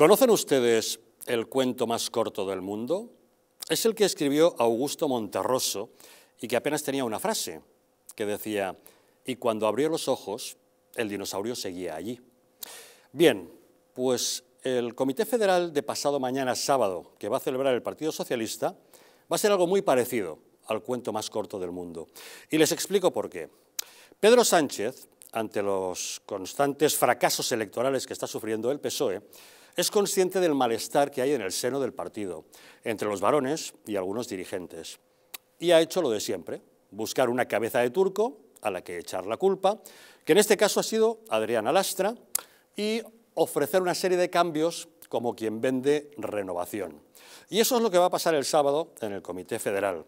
¿Conocen ustedes el cuento más corto del mundo? Es el que escribió Augusto Monterroso y que apenas tenía una frase que decía, y cuando abrió los ojos, el dinosaurio seguía allí. Bien, pues el Comité Federal de pasado mañana sábado, que va a celebrar el Partido Socialista, va a ser algo muy parecido al cuento más corto del mundo. Y les explico por qué. Pedro Sánchez, ante los constantes fracasos electorales que está sufriendo el PSOE, es consciente del malestar que hay en el seno del partido, entre los varones y algunos dirigentes. Y ha hecho lo de siempre, buscar una cabeza de turco a la que echar la culpa, que en este caso ha sido Adriana Lastra, y ofrecer una serie de cambios como quien vende renovación. Y eso es lo que va a pasar el sábado en el Comité Federal.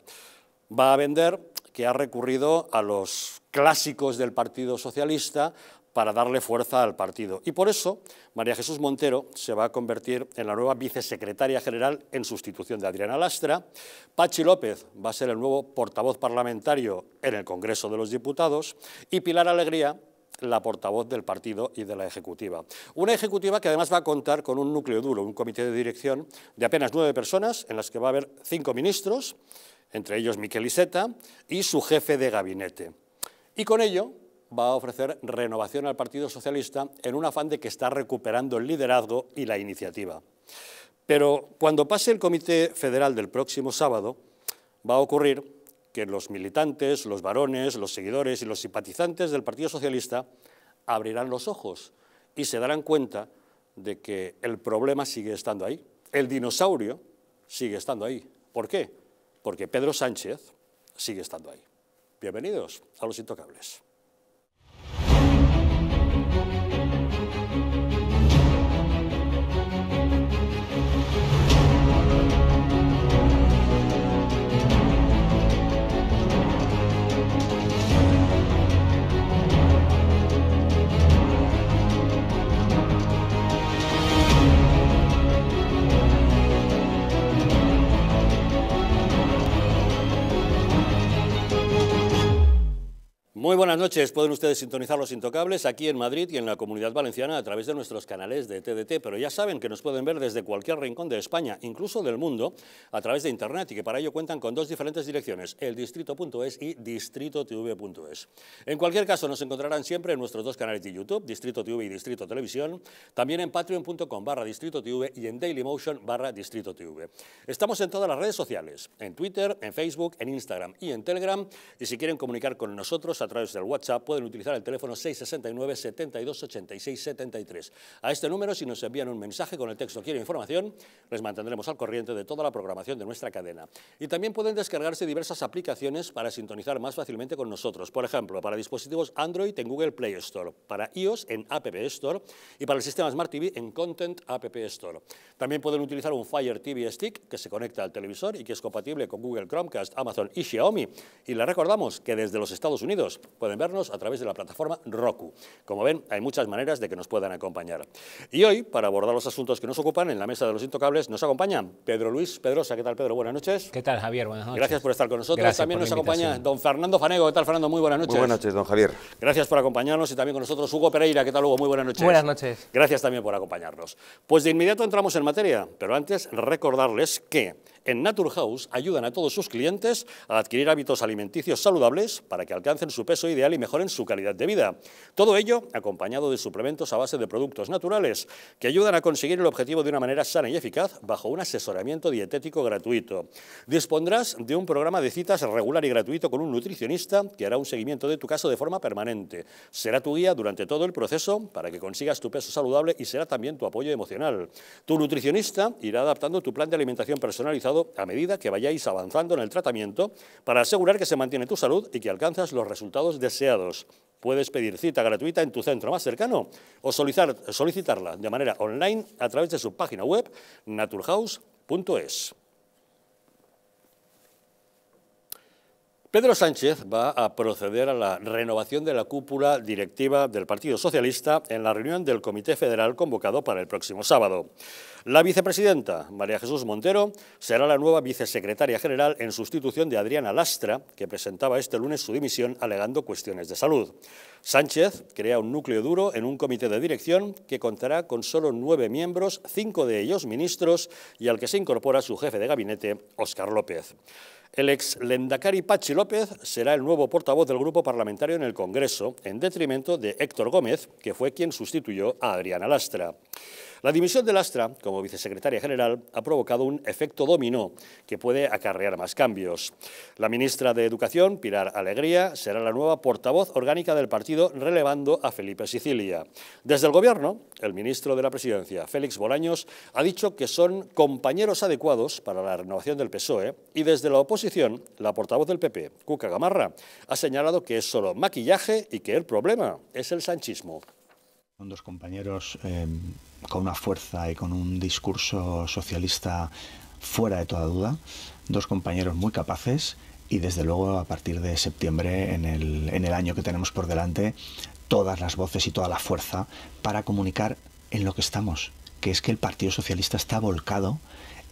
Va a vender que ha recurrido a los clásicos del Partido Socialista para darle fuerza al partido. Y por eso María Jesús Montero se va a convertir en la nueva vicesecretaria general en sustitución de Adriana Lastra. Pachi López va a ser el nuevo portavoz parlamentario en el Congreso de los Diputados. Y Pilar Alegría la portavoz del partido y de la ejecutiva. Una ejecutiva que además va a contar con un núcleo duro, un comité de dirección de apenas nueve personas, en las que va a haber cinco ministros, entre ellos Miquel Iseta, y su jefe de gabinete. Y con ello va a ofrecer renovación al Partido Socialista en un afán de que está recuperando el liderazgo y la iniciativa. Pero cuando pase el Comité Federal del próximo sábado, va a ocurrir que los militantes, los varones, los seguidores y los simpatizantes del Partido Socialista abrirán los ojos y se darán cuenta de que el problema sigue estando ahí. El dinosaurio sigue estando ahí. ¿Por qué? Porque Pedro Sánchez sigue estando ahí. Bienvenidos a Los Intocables. Muy buenas noches. Pueden ustedes sintonizar los intocables aquí en Madrid y en la Comunidad Valenciana a través de nuestros canales de TDT, pero ya saben que nos pueden ver desde cualquier rincón de España, incluso del mundo, a través de Internet y que para ello cuentan con dos diferentes direcciones, eldistrito.es y distritotv.es. En cualquier caso, nos encontrarán siempre en nuestros dos canales de YouTube, Distrito TV y Distrito Televisión, también en patreon.com barra y en Dailymotion barra. Estamos en todas las redes sociales, en Twitter, en Facebook, en Instagram y en Telegram, y si quieren comunicar con nosotros a través del WhatsApp pueden utilizar el teléfono 669 72 86 73. A este número, si nos envían un mensaje con el texto Quiero información, les mantendremos al corriente de toda la programación de nuestra cadena. Y también pueden descargarse diversas aplicaciones para sintonizar más fácilmente con nosotros. Por ejemplo, para dispositivos Android en Google Play Store, para iOS en App Store y para el sistema Smart TV en Content App Store. También pueden utilizar un Fire TV Stick que se conecta al televisor y que es compatible con Google Chromecast, Amazon y Xiaomi. Y les recordamos que desde los Estados Unidos pueden vernos a través de la plataforma Roku. Como ven, hay muchas maneras de que nos puedan acompañar. Y hoy, para abordar los asuntos que nos ocupan en la mesa de los intocables, nos acompaña Pedro Luis Pedrosa. ¿Qué tal, Pedro? Buenas noches. ¿Qué tal, Javier? Buenas noches. Gracias por estar con nosotros. también nos acompaña don Fernando Fanego. ¿Qué tal, Fernando? Muy buenas noches. Muy buenas noches, don Javier. Gracias por acompañarnos y también con nosotros Hugo Pereira. ¿Qué tal, Hugo? Muy buenas noches. Buenas noches. Gracias también por acompañarnos. Pues de inmediato entramos en materia, pero antes recordarles que en Naturhaus ayudan a todos sus clientes a adquirir hábitos alimenticios saludables para que alcancen su peso ideal y mejoren su calidad de vida. Todo ello acompañado de suplementos a base de productos naturales que ayudan a conseguir el objetivo de una manera sana y eficaz bajo un asesoramiento dietético gratuito. Dispondrás de un programa de citas regular y gratuito con un nutricionista que hará un seguimiento de tu caso de forma permanente. Será tu guía durante todo el proceso para que consigas tu peso saludable y será también tu apoyo emocional. Tu nutricionista irá adaptando tu plan de alimentación personalizado a medida que vayáis avanzando en el tratamiento para asegurar que se mantiene tu salud y que alcanzas los resultados deseados. Puedes pedir cita gratuita en tu centro más cercano o solicitarla de manera online a través de su página web naturhaus.es. Pedro Sánchez va a proceder a la renovación de la cúpula directiva del Partido Socialista en la reunión del Comité Federal convocado para el próximo sábado. La vicepresidenta, María Jesús Montero, será la nueva vicesecretaria general en sustitución de Adriana Lastra, que presentaba este lunes su dimisión alegando cuestiones de salud. Sánchez crea un núcleo duro en un comité de dirección que contará con solo nueve miembros, cinco de ellos ministros, y al que se incorpora su jefe de gabinete, Óscar López. El ex Lendakari Pachi López será el nuevo portavoz del grupo parlamentario en el Congreso, en detrimento de Héctor Gómez, que fue quien sustituyó a Adriana Lastra. La dimisión de Lastra como vicesecretaria general ha provocado un efecto dominó que puede acarrear más cambios. La ministra de Educación, Pilar Alegría, será la nueva portavoz orgánica del partido relevando a Felipe Sicilia. Desde el Gobierno, el ministro de la Presidencia, Félix Bolaños, ha dicho que son compañeros adecuados para la renovación del PSOE y desde la oposición, la portavoz del PP, Cuca Gamarra, ha señalado que es solo maquillaje y que el problema es el sanchismo. Son dos compañeros eh, con una fuerza y con un discurso socialista fuera de toda duda, dos compañeros muy capaces y desde luego a partir de septiembre, en el, en el año que tenemos por delante, todas las voces y toda la fuerza para comunicar en lo que estamos, que es que el Partido Socialista está volcado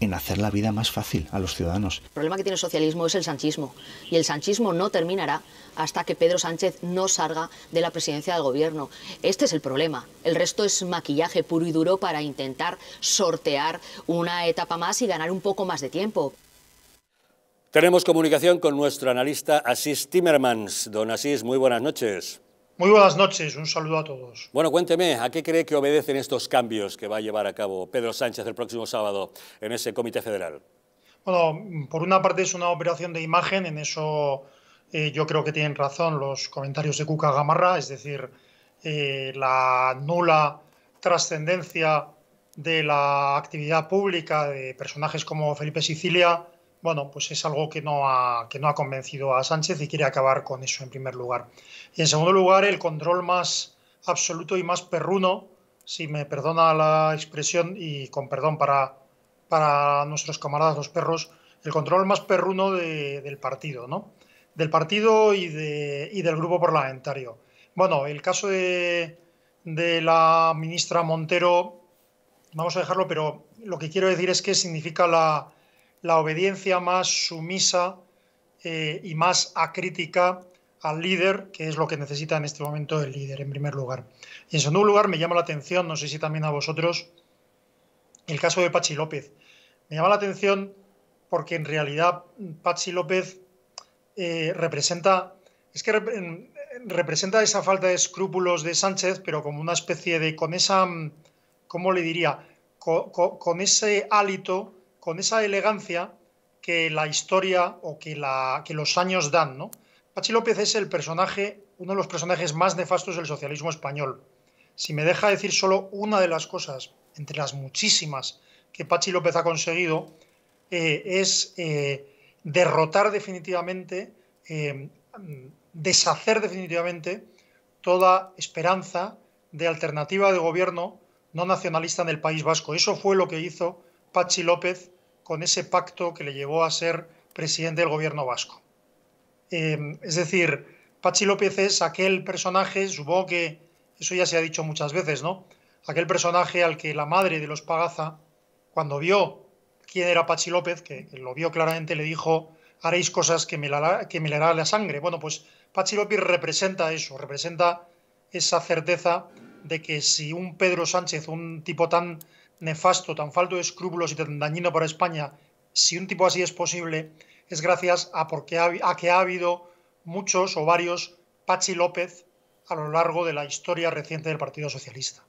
en hacer la vida más fácil a los ciudadanos. El problema que tiene el socialismo es el sanchismo y el sanchismo no terminará hasta que Pedro Sánchez no salga de la presidencia del gobierno. Este es el problema. El resto es maquillaje puro y duro para intentar sortear una etapa más y ganar un poco más de tiempo. Tenemos comunicación con nuestro analista Asís Timmermans. Don Asís, muy buenas noches. Muy buenas noches, un saludo a todos. Bueno, cuénteme, ¿a qué cree que obedecen estos cambios que va a llevar a cabo Pedro Sánchez el próximo sábado en ese comité federal? Bueno, por una parte es una operación de imagen, en eso eh, yo creo que tienen razón los comentarios de Cuca Gamarra, es decir, eh, la nula trascendencia de la actividad pública de personajes como Felipe Sicilia, bueno, pues es algo que no, ha, que no ha convencido a Sánchez y quiere acabar con eso en primer lugar. Y en segundo lugar, el control más absoluto y más perruno, si me perdona la expresión y con perdón para, para nuestros camaradas los perros, el control más perruno del partido, ¿no? Del partido y, de, y del grupo parlamentario. Bueno, el caso de, de la ministra Montero, vamos a dejarlo, pero lo que quiero decir es que significa la, la obediencia más sumisa eh, y más acrítica al líder, que es lo que necesita en este momento el líder, en primer lugar. Y en segundo lugar, me llama la atención, no sé si también a vosotros, el caso de Pachi López. Me llama la atención porque en realidad Pachi López eh, representa, es que representa esa falta de escrúpulos de Sánchez, pero como una especie de, con esa, ¿cómo le diría? con ese hálito con esa elegancia que la historia o que, los años dan. ¿no? Pachi López es el personaje, uno de los personajes más nefastos del socialismo español. Si me deja decir solo una de las cosas, entre las muchísimas que Pachi López ha conseguido, eh, es eh, derrotar definitivamente, eh, deshacer definitivamente toda esperanza de alternativa de gobierno no nacionalista en el País Vasco. Eso fue lo que hizo Pachi López con ese pacto que le llevó a ser presidente del gobierno vasco. Em, es decir, Pachi López es aquel personaje, supongo que eso ya se ha dicho muchas veces, ¿no? Aquel personaje al que la madre de los Pagaza, cuando vio quién era Pachi López, que, lo vio claramente, le dijo, haréis cosas que me, la, hará la sangre. Bueno, pues Pachi López representa eso, representa esa certeza de que si un Pedro Sánchez, un tipo tan nefasto, tan falto de escrúpulos y tan dañino para España, si un tipo así es posible, es gracias a, porque a que ha habido muchos o varios Pachi López a lo largo de la historia reciente del Partido Socialista.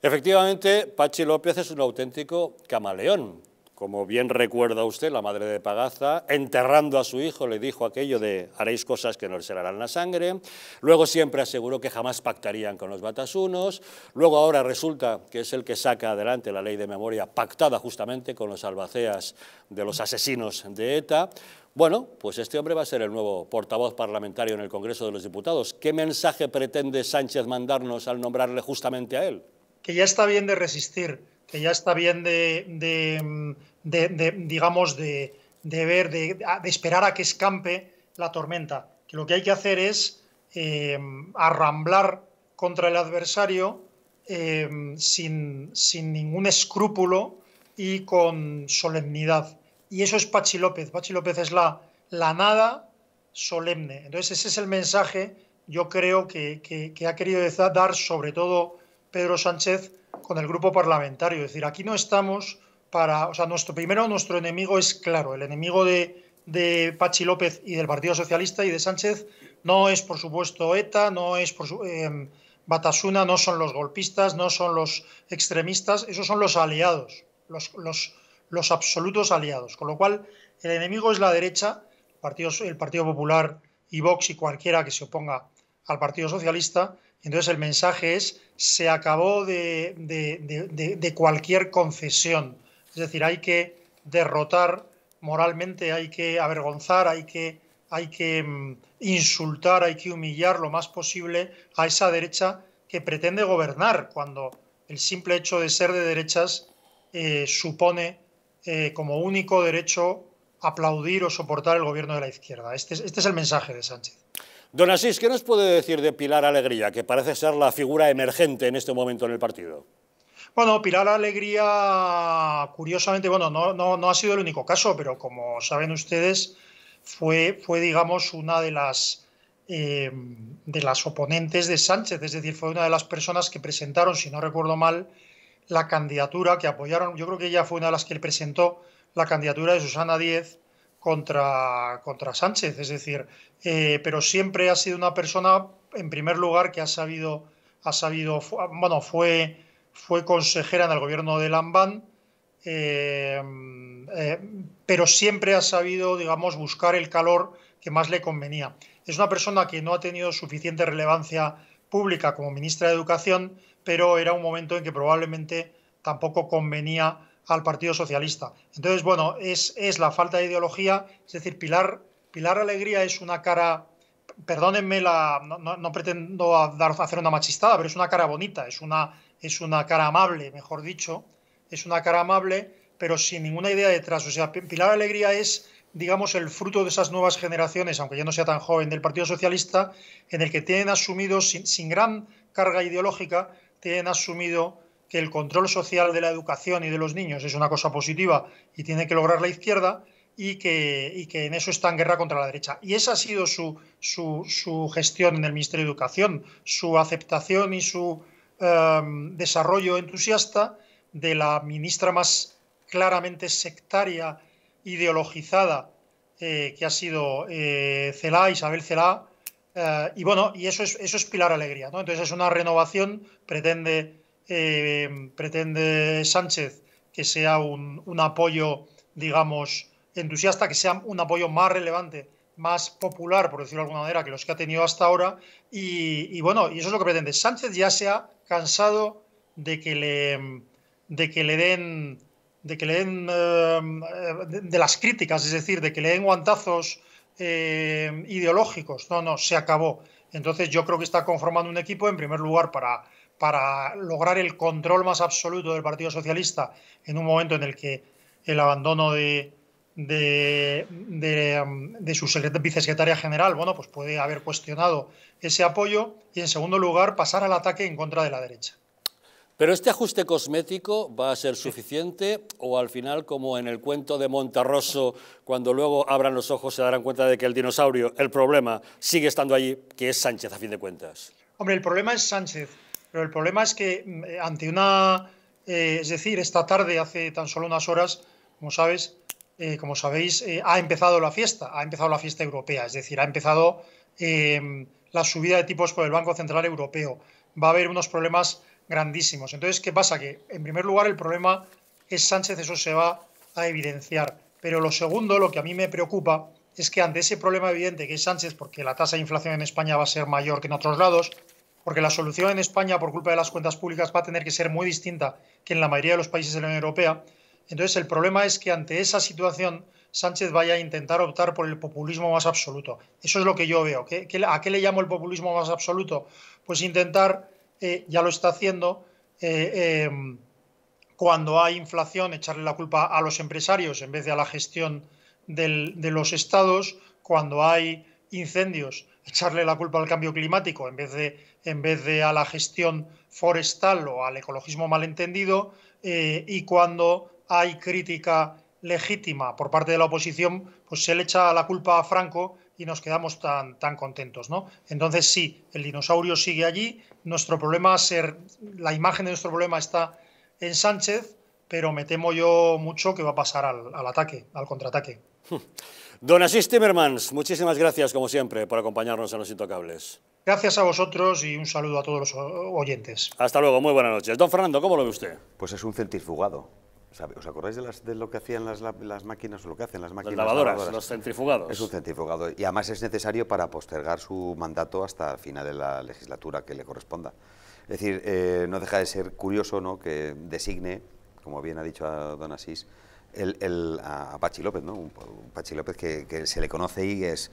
Efectivamente, Pachi López es un auténtico camaleón. Como bien recuerda usted, la madre de Pagaza, enterrando a su hijo, le dijo aquello de haréis cosas que no les harán la sangre. Luego siempre aseguró que jamás pactarían con los batasunos. Luego ahora resulta que es el que saca adelante la ley de memoria pactada justamente con los albaceas de los asesinos de ETA. Bueno, pues este hombre va a ser el nuevo portavoz parlamentario en el Congreso de los Diputados. ¿Qué mensaje pretende Sánchez mandarnos al nombrarle justamente a él? Que ya está bien de resistir que ya está bien de, digamos, de, ver, de, esperar a que escampe la tormenta. Que lo que hay que hacer es eh, arramblar contra el adversario eh, sin, ningún escrúpulo y con solemnidad. Y eso es Pachi López. Pachi López es la, la nada solemne. Entonces ese es el mensaje yo creo que, que, ha querido dar sobre todo Pedro Sánchez con el grupo parlamentario. Es decir, aquí no estamos para, o sea, nuestro primero nuestro enemigo es claro, el enemigo de, de Pachi López y del Partido Socialista y de Sánchez no es, por supuesto, ETA, no es por eh, Batasuna, no son los golpistas, no son los extremistas, esos son los aliados, los, los, los absolutos aliados. Con lo cual, el enemigo es la derecha, el el Partido Popular y Vox y cualquiera que se oponga al Partido Socialista. Entonces el mensaje es, se acabó de, cualquier concesión. Es decir, hay que derrotar moralmente, hay que avergonzar, hay que, hay que mm, insultar, hay que humillar lo más posible a esa derecha que pretende gobernar, cuando el simple hecho de ser de derechas eh, supone eh, como único derecho aplaudir o soportar el gobierno de la izquierda. Este es, este es el mensaje de Sánchez. Don Asís, ¿qué nos puede decir de Pilar Alegría, que parece ser la figura emergente en este momento en el partido? Bueno, Pilar Alegría, curiosamente, bueno, no, no, ha sido el único caso, pero como saben ustedes, fue, fue digamos, una de las, eh, de las oponentes de Sánchez, es decir, fue una de las personas que presentaron, si no recuerdo mal, la candidatura, que apoyaron, yo creo que ella fue una de las que presentó la candidatura de Susana Díez contra, contra Sánchez, es decir, eh, pero siempre ha sido una persona, en primer lugar, que ha sabido, ha sabido bueno, fue, fue consejera en el gobierno de Lambán, eh, eh, pero siempre ha sabido, digamos, buscar el calor que más le convenía. Es una persona que no ha tenido suficiente relevancia pública como ministra de Educación, pero era un momento en que probablemente tampoco convenía al Partido Socialista. Entonces, bueno, es, es la falta de ideología, es decir, Pilar, Pilar Alegría es una cara, perdónenme, la, no, pretendo dar, hacer una machistada, pero es una cara bonita, es una, es una cara amable, mejor dicho, es una cara amable, pero sin ninguna idea detrás. O sea, Pilar Alegría es, digamos, el fruto de esas nuevas generaciones, aunque ya no sea tan joven, del Partido Socialista, en el que tienen asumido, sin, sin gran carga ideológica, tienen asumido que el control social de la educación y de los niños es una cosa positiva y tiene que lograr la izquierda y que, que en eso está en guerra contra la derecha. Y esa ha sido su, su, gestión en el Ministerio de Educación, su aceptación y su em, desarrollo entusiasta de la ministra más claramente sectaria, ideologizada, eh, que ha sido eh, Celá, Isabel Celá, eh, y bueno, y eso es, eso es Pilar Alegría. Entonces es una renovación, pretende eh, pretende Sánchez que sea un, apoyo, digamos, entusiasta, que sea un apoyo más relevante, más popular, por decirlo de alguna manera, que los que ha tenido hasta ahora. Y, bueno, y eso es lo que pretende. Sánchez ya se ha cansado de que le, de que le den de que le den eh, de, las críticas, es decir, de que le den guantazos eh, ideológicos. No, no, se acabó. Entonces yo creo que está conformando un equipo, en primer lugar, para para lograr el control más absoluto del Partido Socialista en un momento en el que el abandono de, de, de, su vicesecretaria general, bueno, pues puede haber cuestionado ese apoyo y en segundo lugar pasar al ataque en contra de la derecha. Pero este ajuste cosmético va a ser suficiente o al final, como en el cuento de Monterroso, cuando luego abran los ojos se darán cuenta de que el dinosaurio, el problema, sigue estando allí, que es Sánchez a fin de cuentas. Hombre, el problema es Sánchez. Pero el problema es que mm, eh, ante una, eh, es decir, esta tarde, hace tan solo unas horas, como sabes, eh, como sabéis, ha empezado la fiesta, ha empezado la fiesta europea, es decir, ha empezado la subida de tipos por el Banco Central Europeo. Va a haber unos problemas grandísimos. Entonces, ¿qué pasa? Que en primer lugar el problema es Sánchez, eso se va a evidenciar. Pero lo segundo, lo que a mí me preocupa, es que ante ese problema evidente que es Sánchez, porque la tasa de inflación en España va a ser mayor que en otros lados, porque la solución en España, por culpa de las cuentas públicas, va a tener que ser muy distinta que en la mayoría de los países de la Unión Europea. Entonces, el problema es que ante esa situación, Sánchez vaya a intentar optar por el populismo más absoluto. Eso es lo que yo veo. a qué le llamo el populismo más absoluto? Pues intentar, eh, ya lo está haciendo, eh, em, cuando hay inflación, echarle la culpa a los empresarios en vez de a la gestión de los estados, cuando hay incendios, echarle la culpa al cambio climático en vez de, en vez de a la gestión forestal o al ecologismo malentendido, eh, y cuando hay crítica legítima por parte de la oposición, pues se le echa la culpa a Franco y nos quedamos tan, tan contentos, ¿no? Entonces sí, el dinosaurio sigue allí, nuestro problema ser, la imagen de nuestro problema está en Sánchez, pero me temo yo mucho que va a pasar al, al ataque, al contraataque. Don Asís Timmermans, muchísimas gracias, como siempre, por acompañarnos en Los Intocables. Gracias a vosotros y un saludo a todos los oyentes. Hasta luego, muy buenas noches. Don Fernando, ¿cómo lo ve usted? Pues es un centrifugado. ¿Os acordáis de, las, de, lo que hacían las, las, máquinas o lo que hacen las máquinas? Las lavadoras, los centrifugados. Es un centrifugado y además es necesario para postergar su mandato hasta el final de la legislatura que le corresponda. Es decir, eh, no deja de ser curioso ¿no? que designe, como bien ha dicho don Asís, el, a Pachi López, ¿no? Un, Pachi López que, se le conoce y es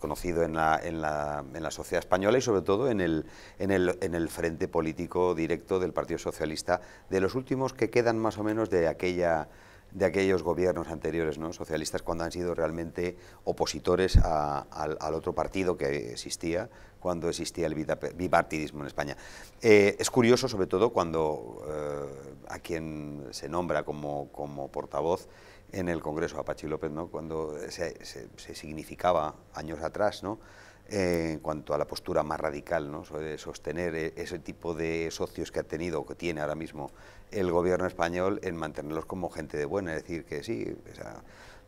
conocido en la, en, la, en la, sociedad española y sobre todo en el, en, el, en el frente político directo del Partido Socialista, de los últimos que quedan más o menos de aquella de aquellos gobiernos anteriores, ¿no? socialistas, cuando han sido realmente opositores al, otro partido que existía, cuando existía el bipartidismo en España. Eh, es curioso, sobre todo, cuando eh, a quien se nombra como, como, portavoz en el Congreso, Apache López, ¿no? cuando se, significaba años atrás, ¿no? Eh, en cuanto a la postura más radical, ¿no? de sostener ese tipo de socios que ha tenido o que tiene ahora mismo el gobierno español en mantenerlos como gente de buena, es decir, que sí,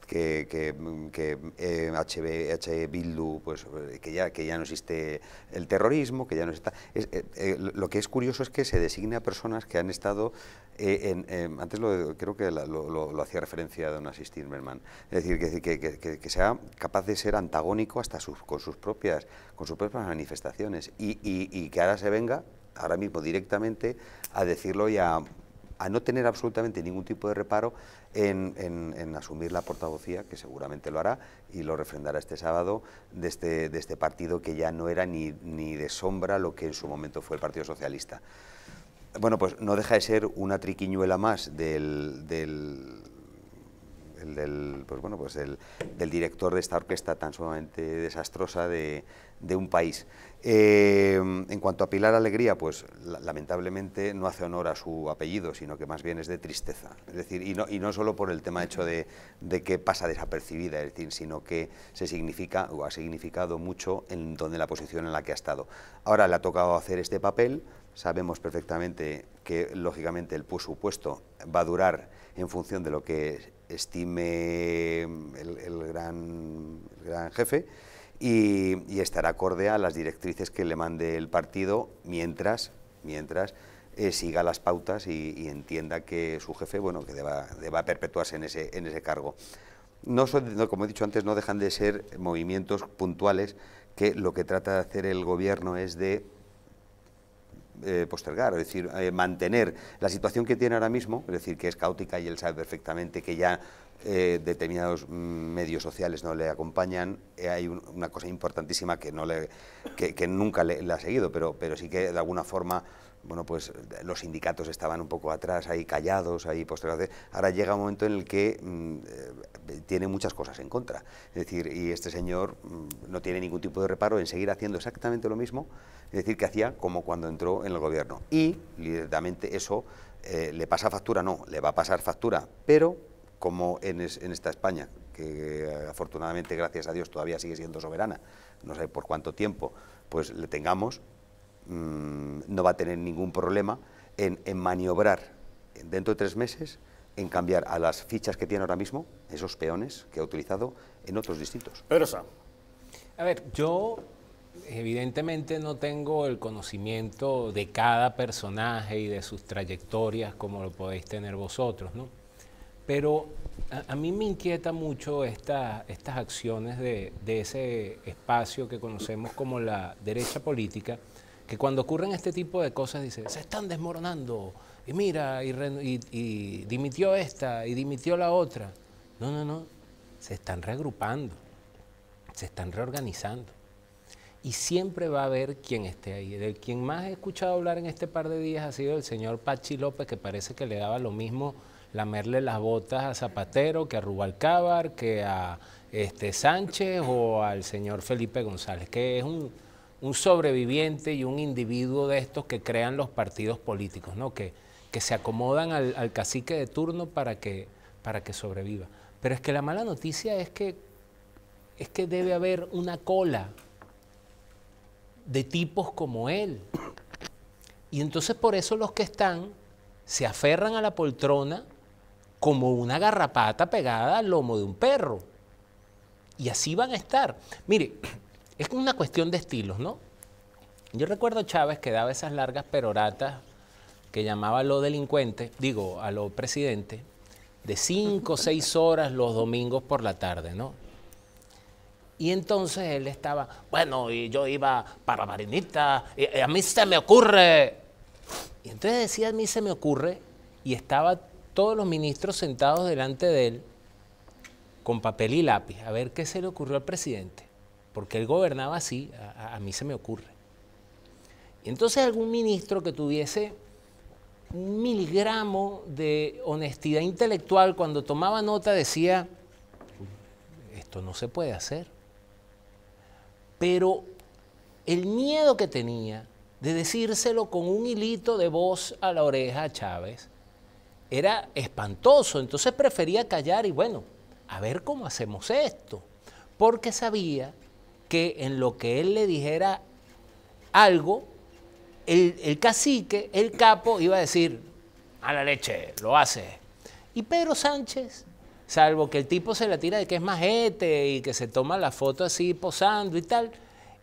que, que, que eh, HB, Bildu, pues que ya, que ya no existe el terrorismo, que ya no está... Eh, eh, lo que es curioso es que se designe a personas que han estado en, antes lo, creo que lo, hacía referencia a don Asís Timmerman, es decir, que, que, sea capaz de ser antagónico hasta sus, con, sus propias, con sus propias manifestaciones y, y, y que ahora se venga, ahora mismo directamente, a decirlo y a a no tener absolutamente ningún tipo de reparo en, asumir la portavocía, que seguramente lo hará y lo refrendará este sábado, de este, de este partido que ya no era ni, ni de sombra lo que en su momento fue el Partido Socialista. Bueno, pues no deja de ser una triquiñuela más del, del del, pues bueno, pues del, director de esta orquesta tan sumamente desastrosa de, un país. Eh, en cuanto a Pilar Alegría, pues lamentablemente no hace honor a su apellido, sino que más bien es de tristeza. Es decir, y no, y no solo por el tema hecho de, que pasa desapercibida, es decir, sino que se significa o ha significado mucho en donde la posición en la que ha estado. Ahora le ha tocado hacer este papel, sabemos perfectamente que lógicamente el supuesto va a durar en función de lo que estime el, gran, jefe y, estará acorde a las directrices que le mande el partido mientras, mientras eh, siga las pautas y, entienda que su jefe bueno, que deba, deba perpetuarse en ese, en ese cargo. No, son, como he dicho antes, no dejan de ser movimientos puntuales que lo que trata de hacer el gobierno es de eh, postergar, es decir, eh, mantener la situación que tiene ahora mismo, es decir, que es caótica y él sabe perfectamente que ya eh, determinados medios sociales no le acompañan. hay una cosa importantísima que, no le, que, nunca le, ha seguido, pero, pero sí que de alguna forma bueno, pues los sindicatos estaban un poco atrás, ahí callados, ahí postergados. Ahora llega un momento en el que mm, tiene muchas cosas en contra. Es decir, y este señor mm, no tiene ningún tipo de reparo en seguir haciendo exactamente lo mismo, es decir, que hacía como cuando entró en el gobierno. Y, directamente, eso eh, le pasa factura, no, le va a pasar factura, pero como en, en esta España, que eh, afortunadamente, gracias a Dios, todavía sigue siendo soberana, no sé por cuánto tiempo, pues le tengamos, Mm, no va a tener ningún problema en, maniobrar dentro de tres meses en cambiar a las fichas que tiene ahora mismo, esos peones que ha utilizado, en otros distintos. Pero A ver, yo evidentemente no tengo el conocimiento de cada personaje y de sus trayectorias como lo podéis tener vosotros, ¿no? Pero a, mí me inquieta mucho estas acciones de ese espacio que conocemos como la derecha política, que cuando ocurren este tipo de cosas dice, se están desmoronando, y mira, y, dimitió esta, y dimitió la otra. No, no, no, se están reagrupando, se están reorganizando. Y siempre va a haber quien esté ahí. Del quien más he escuchado hablar en este par de días ha sido el señor Pachi López, que parece que le daba lo mismo lamerle las botas a Zapatero que a Rubalcábar, que a este Sánchez o al señor Felipe González, que es un sobreviviente y un individuo de estos que crean los partidos políticos, ¿no? que, que se acomodan al, cacique de turno para que, para que sobreviva. Pero es que la mala noticia es que es que debe haber una cola de tipos como él. Y entonces por eso los que están se aferran a la poltrona como una garrapata pegada al lomo de un perro. Y así van a estar. Mire, es una cuestión de estilos, ¿no? Yo recuerdo a Chávez que daba esas largas peroratas que llamaba a los delincuentes, digo, a los presidentes, de cinco o seis horas los domingos por la tarde, ¿no? Y entonces él estaba, bueno, y yo iba para Marinita, y, a mí se me ocurre. Y entonces decía, a mí se me ocurre, y estaba todos los ministros sentados delante de él con papel y lápiz, a ver qué se le ocurrió al presidente, porque él gobernaba así, a, mí se me ocurre. Y entonces algún ministro que tuviese un miligramo de honestidad intelectual cuando tomaba nota decía, esto no se puede hacer. Pero el miedo que tenía de decírselo con un hilito de voz a la oreja a Chávez era espantoso, entonces prefería callar y bueno, a ver cómo hacemos esto, porque sabía que en lo que él le dijera algo, el, cacique, el capo, iba a decir, a la leche, lo hace. Y Pedro Sánchez, salvo que el tipo se la tira de que es majete y que se toma la foto así posando y tal,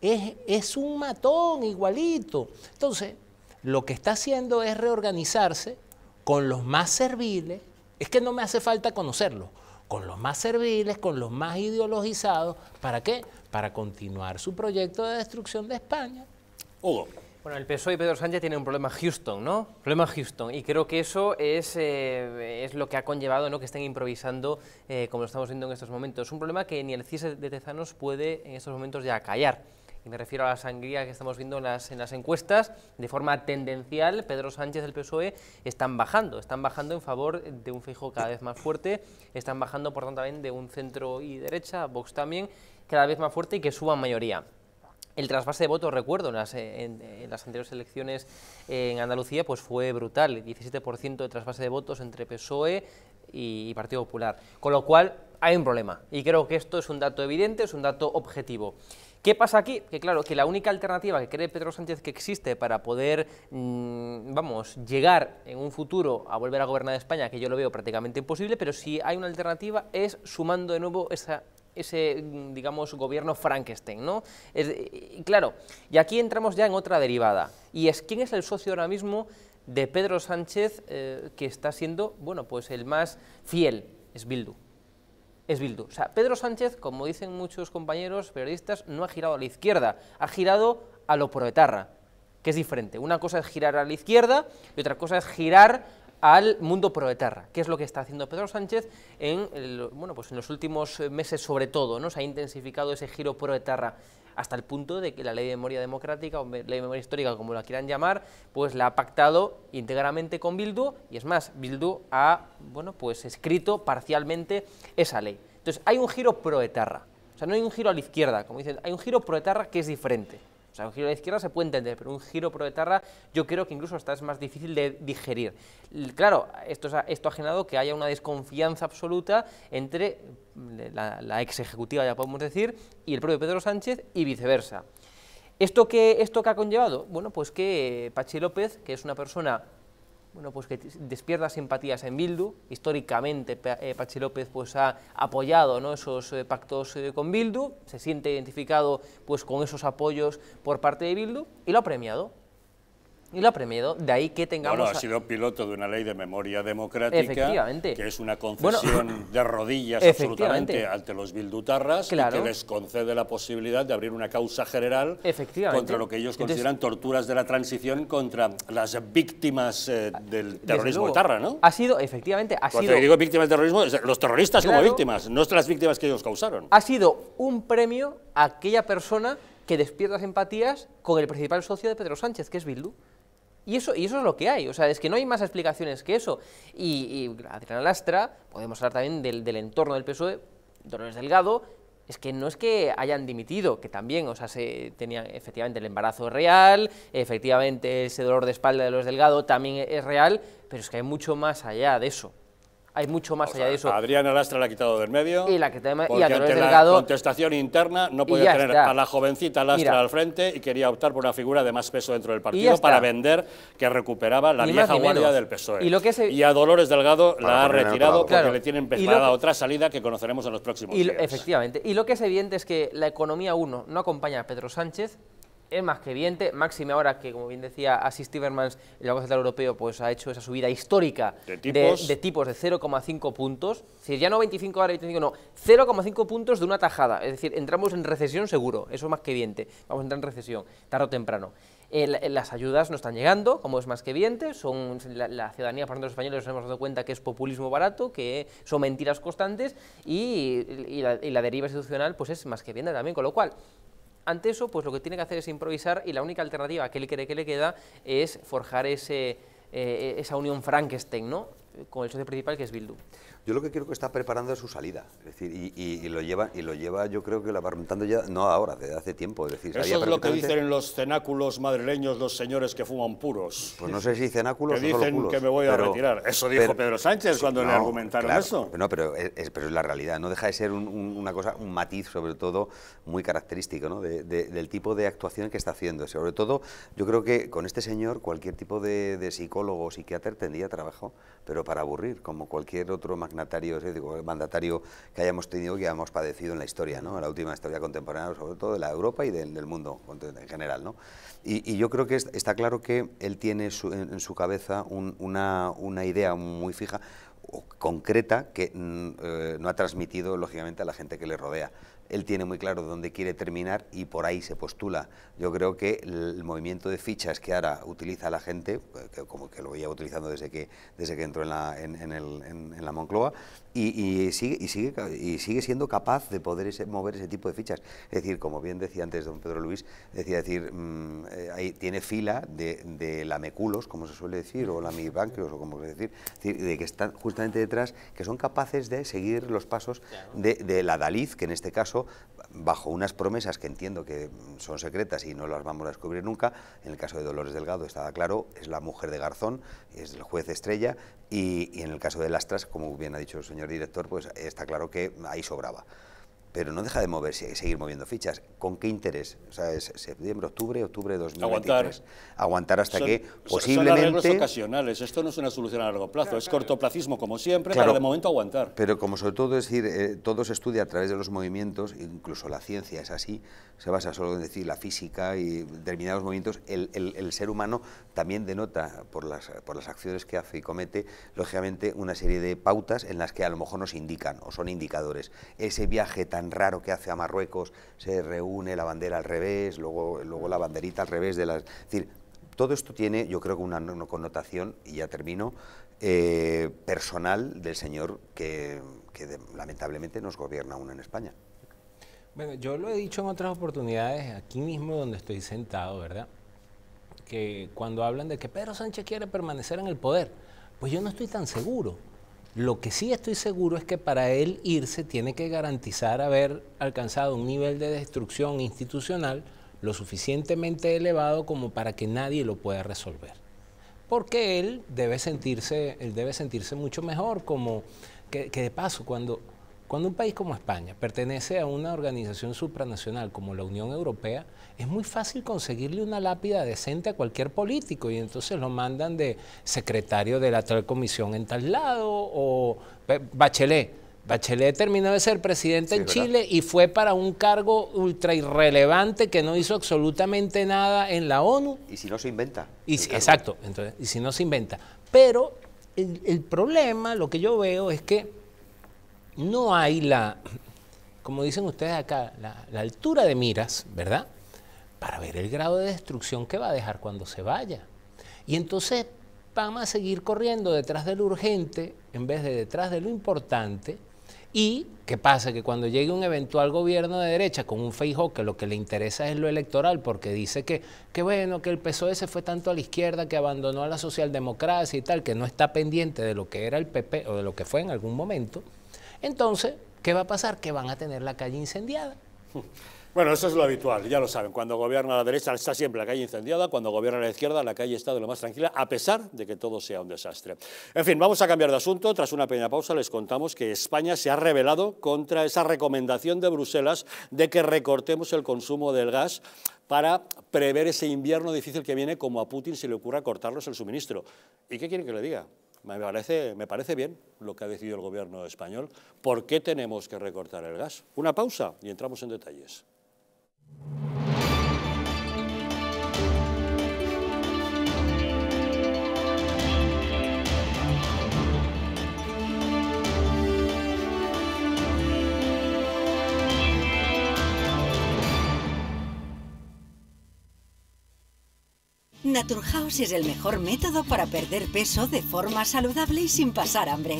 es, es un matón igualito. Entonces, lo que está haciendo es reorganizarse con los más serviles, es que no me hace falta conocerlo, con los más serviles, con los más ideologizados, ¿para qué? Para continuar su proyecto de destrucción de España. Hugo. Bueno, el PSOE y Pedro Sánchez tienen un problema Houston, ¿no? Problema Houston. Y creo que eso es, eh, es lo que ha conllevado ¿no? que estén improvisando, eh, como lo estamos viendo en estos momentos. Un problema que ni el CIS de Tezanos puede en estos momentos ya callar. Y me refiero a la sangría que estamos viendo en las, en las encuestas. De forma tendencial, Pedro Sánchez del PSOE están bajando. Están bajando en favor de un fijo cada vez más fuerte. Están bajando, por tanto, también de un centro y derecha, Vox también, cada vez más fuerte y que suban mayoría. El trasvase de votos, recuerdo, en las, anteriores elecciones en Andalucía, pues fue brutal, 17% de trasvase de votos entre PSOE y Partido Popular. Con lo cual, hay un problema. Y creo que esto es un dato evidente, es un dato objetivo. ¿Qué pasa aquí? Que claro, que la única alternativa que cree Pedro Sánchez que existe para poder, mm, vamos, llegar en un futuro a volver a gobernar España, que yo lo veo prácticamente imposible, pero si hay una alternativa es sumando de nuevo ese, digamos, gobierno Frankenstein, ¿no? y claro, y aquí entramos ya en otra derivada, y es quién es el socio ahora mismo de Pedro Sánchez eh, que está siendo, bueno, pues el más fiel, es Bildu. Es Bildu. O sea, Pedro Sánchez, como dicen muchos compañeros periodistas, no ha girado a la izquierda, ha girado a lo proetarra, que es diferente. Una cosa es girar a la izquierda y otra cosa es girar al mundo proetarra, que es lo que está haciendo Pedro Sánchez en, bueno, pues en los últimos meses sobre todo, ¿no? se ha intensificado ese giro proetarra hasta el punto de que la ley de memoria democrática o ley de memoria histórica, como la quieran llamar, pues la ha pactado íntegramente con Bildu y es más, Bildu ha bueno, pues escrito parcialmente esa ley. Entonces hay un giro proetarra, o sea, no hay un giro a la izquierda, como dicen, hay un giro proetarra que es diferente. O sea, un giro a la izquierda se puede entender, pero un giro pro etarra yo creo que incluso hasta es más difícil de digerir. Claro, esto, esto ha generado que haya una desconfianza absoluta entre la, ex ejecutiva, ya podemos decir, y el propio Pedro Sánchez y viceversa. ¿Esto qué, ¿Esto que ha conllevado? Bueno, pues que Pachi López, que es una persona bueno, pues que despierta simpatías en Bildu. Históricamente eh, Pachi López pues, ha apoyado ¿no? esos eh, pactos eh, con Bildu, se siente identificado pues, con esos apoyos por parte de Bildu y lo ha premiado y lo ha premiado. De ahí que tengamos... Bueno, ha sido piloto de una ley de memoria democrática, que es una concesión de rodillas absolutamente ante los bildutarras y que les concede la posibilidad de abrir una causa general contra lo que ellos consideran torturas de la transición contra las víctimas eh, del terrorismo tarra, ¿no? Ha sido, efectivamente, ha Cuando digo víctimas del terrorismo, los terroristas como víctimas, no las víctimas que ellos causaron. Ha sido un premio a aquella persona que despierta simpatías con el principal socio de Pedro Sánchez, que es Bildu. Y eso, y eso es lo que hay, o sea, es que no hay más explicaciones que eso. Y, y Adriana Lastra, podemos hablar también del, entorno del PSOE, Dolores Delgado, es que no es que hayan dimitido, que también, o sea, se tenían efectivamente el embarazo real, efectivamente ese dolor de espalda de los Delgado también es real, pero es que hay mucho más allá de eso. Hay mucho más allá de eso. Adrián Alastra la ha quitado del medio. Y la que tema, porque y a ante Dolores la Delgado. contestación interna no podía tener está. a la jovencita Alastra Mira. al frente y quería optar por una figura de más peso dentro del partido para vender que recuperaba la Ni vieja guardia del PSOE. Y lo que se- Y a Dolores Delgado Para la ha retirado porque Claro. le tienen preparada que- otra salida que conoceremos en los próximos Y lo- días. efectivamente. Y lo que es evidente es que la economía, uno, no acompaña a Pedro Sánchez. Es más que evidente, máxime ahora que, como bien decía Assis Timmermans, el Banco Central Europeo pues, ha hecho esa subida histórica De tipos. de tipos de 0,5 puntos. Es decir, ya no 25 ahora, 25 no, 0,5 puntos de una tajada. Es decir, entramos en recesión seguro, eso es más que evidente. Vamos a entrar en recesión, tarde o temprano. La- las ayudas no están llegando, como es más que evidente, son la, la ciudadanía, por ejemplo, los españoles nos hemos dado cuenta que es populismo barato, que son mentiras constantes y, y la, y la deriva institucional pues es más que evidente también, con lo cual ante eso, pues lo que tiene que hacer es improvisar y la única alternativa que él cree que le queda es forjar ese, eh, esa unión Frankenstein, ¿no? Con el socio principal que es Bildu. Yo lo que creo que está preparando es su salida, es decir, y, y- y lo lleva y lo lleva, yo creo que lo va barruntando ya, no ahora, desde hace tiempo, es decir, Eso es lo que dicen en los cenáculos madrileños los señores que fuman puros. Pues no sé si cenáculos Que o dicen que me voy a pero- retirar. Eso dijo pero- Pedro Sánchez cuando le argumentaron claro, eso. No, pero es, es- pero es la realidad. No deja de ser un- un- una cosa, un matiz, sobre todo, muy característico ¿no? de- de- del tipo de actuación que está haciendo. Sobre todo, yo creo que con este señor, cualquier tipo de, de psicólogo o psiquiatra tendría trabajo, pero para aburrir, como cualquier otro magnatario, mandatario que hayamos tenido, que hayamos padecido en la historia, ¿no? en la última historia contemporánea, sobre todo de la Europa y del, del mundo en general. ¿no? Y, yo creo que es- está claro que él tiene en, su cabeza un- una, idea muy fija concreta que mm, eh, no ha transmitido lógicamente a la gente que le rodea. Él tiene muy claro dónde quiere terminar y por ahí se postula. Yo creo que el, movimiento de fichas que ahora utiliza la gente, que como que lo lleva utilizando desde que, desde que entró en la, en, el- en la Moncloa, y, y sigue, y, sigue, y sigue siendo capaz de poder ese- mover ese tipo de fichas. Es decir, como bien decía antes don Pedro Luis, decía decir, mm, eh, ahí tiene fila de, de lameculos, como se suele decir, o lamibanquios, o como se decir, de que están justamente detrás, que son capaces de seguir los pasos de, de la Daliz, que en este caso, bajo unas promesas que entiendo que son secretas y no las vamos a descubrir nunca, en el caso de Dolores Delgado estaba claro, es la mujer de Garzón, es el juez estrella, y, y en el caso de Lastras, como bien ha dicho el señor director, pues está claro que ahí sobraba. Pero no deja de moverse, seguir moviendo fichas. ¿Con qué interés? O sea, es septiembre, octubre, octubre de 2023. Aguantar hasta Son- que son- Son posiblemente... ocasionales. Esto no es una solución a largo plazo. es cortoplacismo, como siempre, Claro. para de momento aguantar. Pero como sobre todo es decir, eh, todo se estudia a través de los movimientos, incluso la ciencia es así, se basa solo en decir la física y determinados movimientos, el, el- el ser humano también denota por las, por las acciones que hace y comete, lógicamente, una serie de pautas en las que a lo mejor nos indican o son indicadores. Ese viaje tan raro que hace a Marruecos, se reúne la bandera al revés, luego, luego la banderita al revés de las... Es decir, todo esto tiene, yo creo que una, una connotación, y ya termino, eh, personal del señor que, lamentablemente nos gobierna aún en España. Bueno, yo lo he dicho en otras oportunidades, aquí mismo donde estoy sentado, ¿verdad? Que cuando hablan de que Pedro Sánchez quiere permanecer en el poder, pues yo no estoy tan seguro. Lo que sí estoy seguro es que para él irse tiene que garantizar haber alcanzado un nivel de destrucción institucional lo suficientemente elevado como para que nadie lo pueda resolver. Porque él debe sentirse, él debe sentirse mucho mejor, como que, que de paso, cuando, cuando un país como España pertenece a una organización supranacional como la Unión Europea, es muy fácil conseguirle una lápida decente a cualquier político y entonces lo mandan de secretario de la tal comisión en tal lado o Pe- Bachelet. Bachelet terminó de ser presidente Sí, en ¿verdad? Chile y fue para un cargo ultra irrelevante que no hizo absolutamente nada en la ONU Y si no se inventa. y si- exacto, entonces, y si no se inventa. Pero el, el problema, lo que yo veo es que no hay la, como dicen ustedes acá, la, altura de miras, ¿verdad? Para ver el grado de destrucción que va a dejar cuando se vaya. Y entonces vamos a seguir corriendo detrás de lo urgente en vez de detrás de lo importante. Y qué pasa que cuando llegue un eventual gobierno de derecha con un Feijóo que lo que le interesa es lo electoral, porque dice que, que bueno, que el PSOE se fue tanto a la izquierda que abandonó a la socialdemocracia y tal, que no está pendiente de lo que era el PP o de lo que fue en algún momento, entonces, ¿qué va a pasar? Que van a tener la calle incendiada. Bueno, eso es lo habitual, ya lo saben. Cuando gobierna la derecha está siempre la calle incendiada, cuando gobierna la izquierda la calle está de lo más tranquila, a pesar de que todo sea un desastre. En fin, vamos a cambiar de asunto. Tras una pequeña pausa les contamos que España se ha rebelado contra esa recomendación de Bruselas de que recortemos el consumo del gas para prever ese invierno difícil que viene, como a Putin se le ocurra cortarnos el suministro. ¿Y qué quieren que le diga? Me parece, bien lo que ha decidido el gobierno español. ¿Por qué tenemos que recortar el gas? Una pausa y entramos en detalles. Naturhaus es el mejor método para perder peso de forma saludable y sin pasar hambre.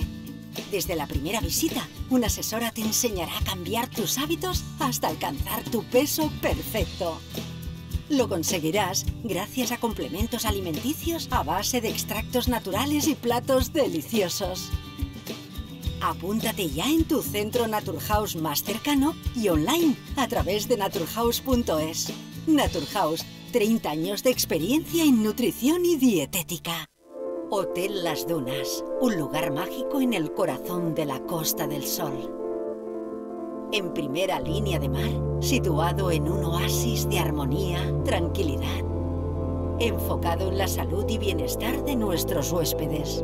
Desde la primera visita, una asesora te enseñará a cambiar tus hábitos hasta alcanzar tu peso perfecto. Lo conseguirás gracias a complementos alimenticios a base de extractos naturales y platos deliciosos. Apúntate ya en tu centro Naturhaus más cercano y online a través de naturhaus.es. Naturhaus, 30 años de experiencia en nutrición y dietética. Hotel Las Dunas, un lugar mágico en el corazón de la Costa del Sol. En primera línea de mar, situado en un oasis de armonía, tranquilidad, enfocado en la salud y bienestar de nuestros huéspedes.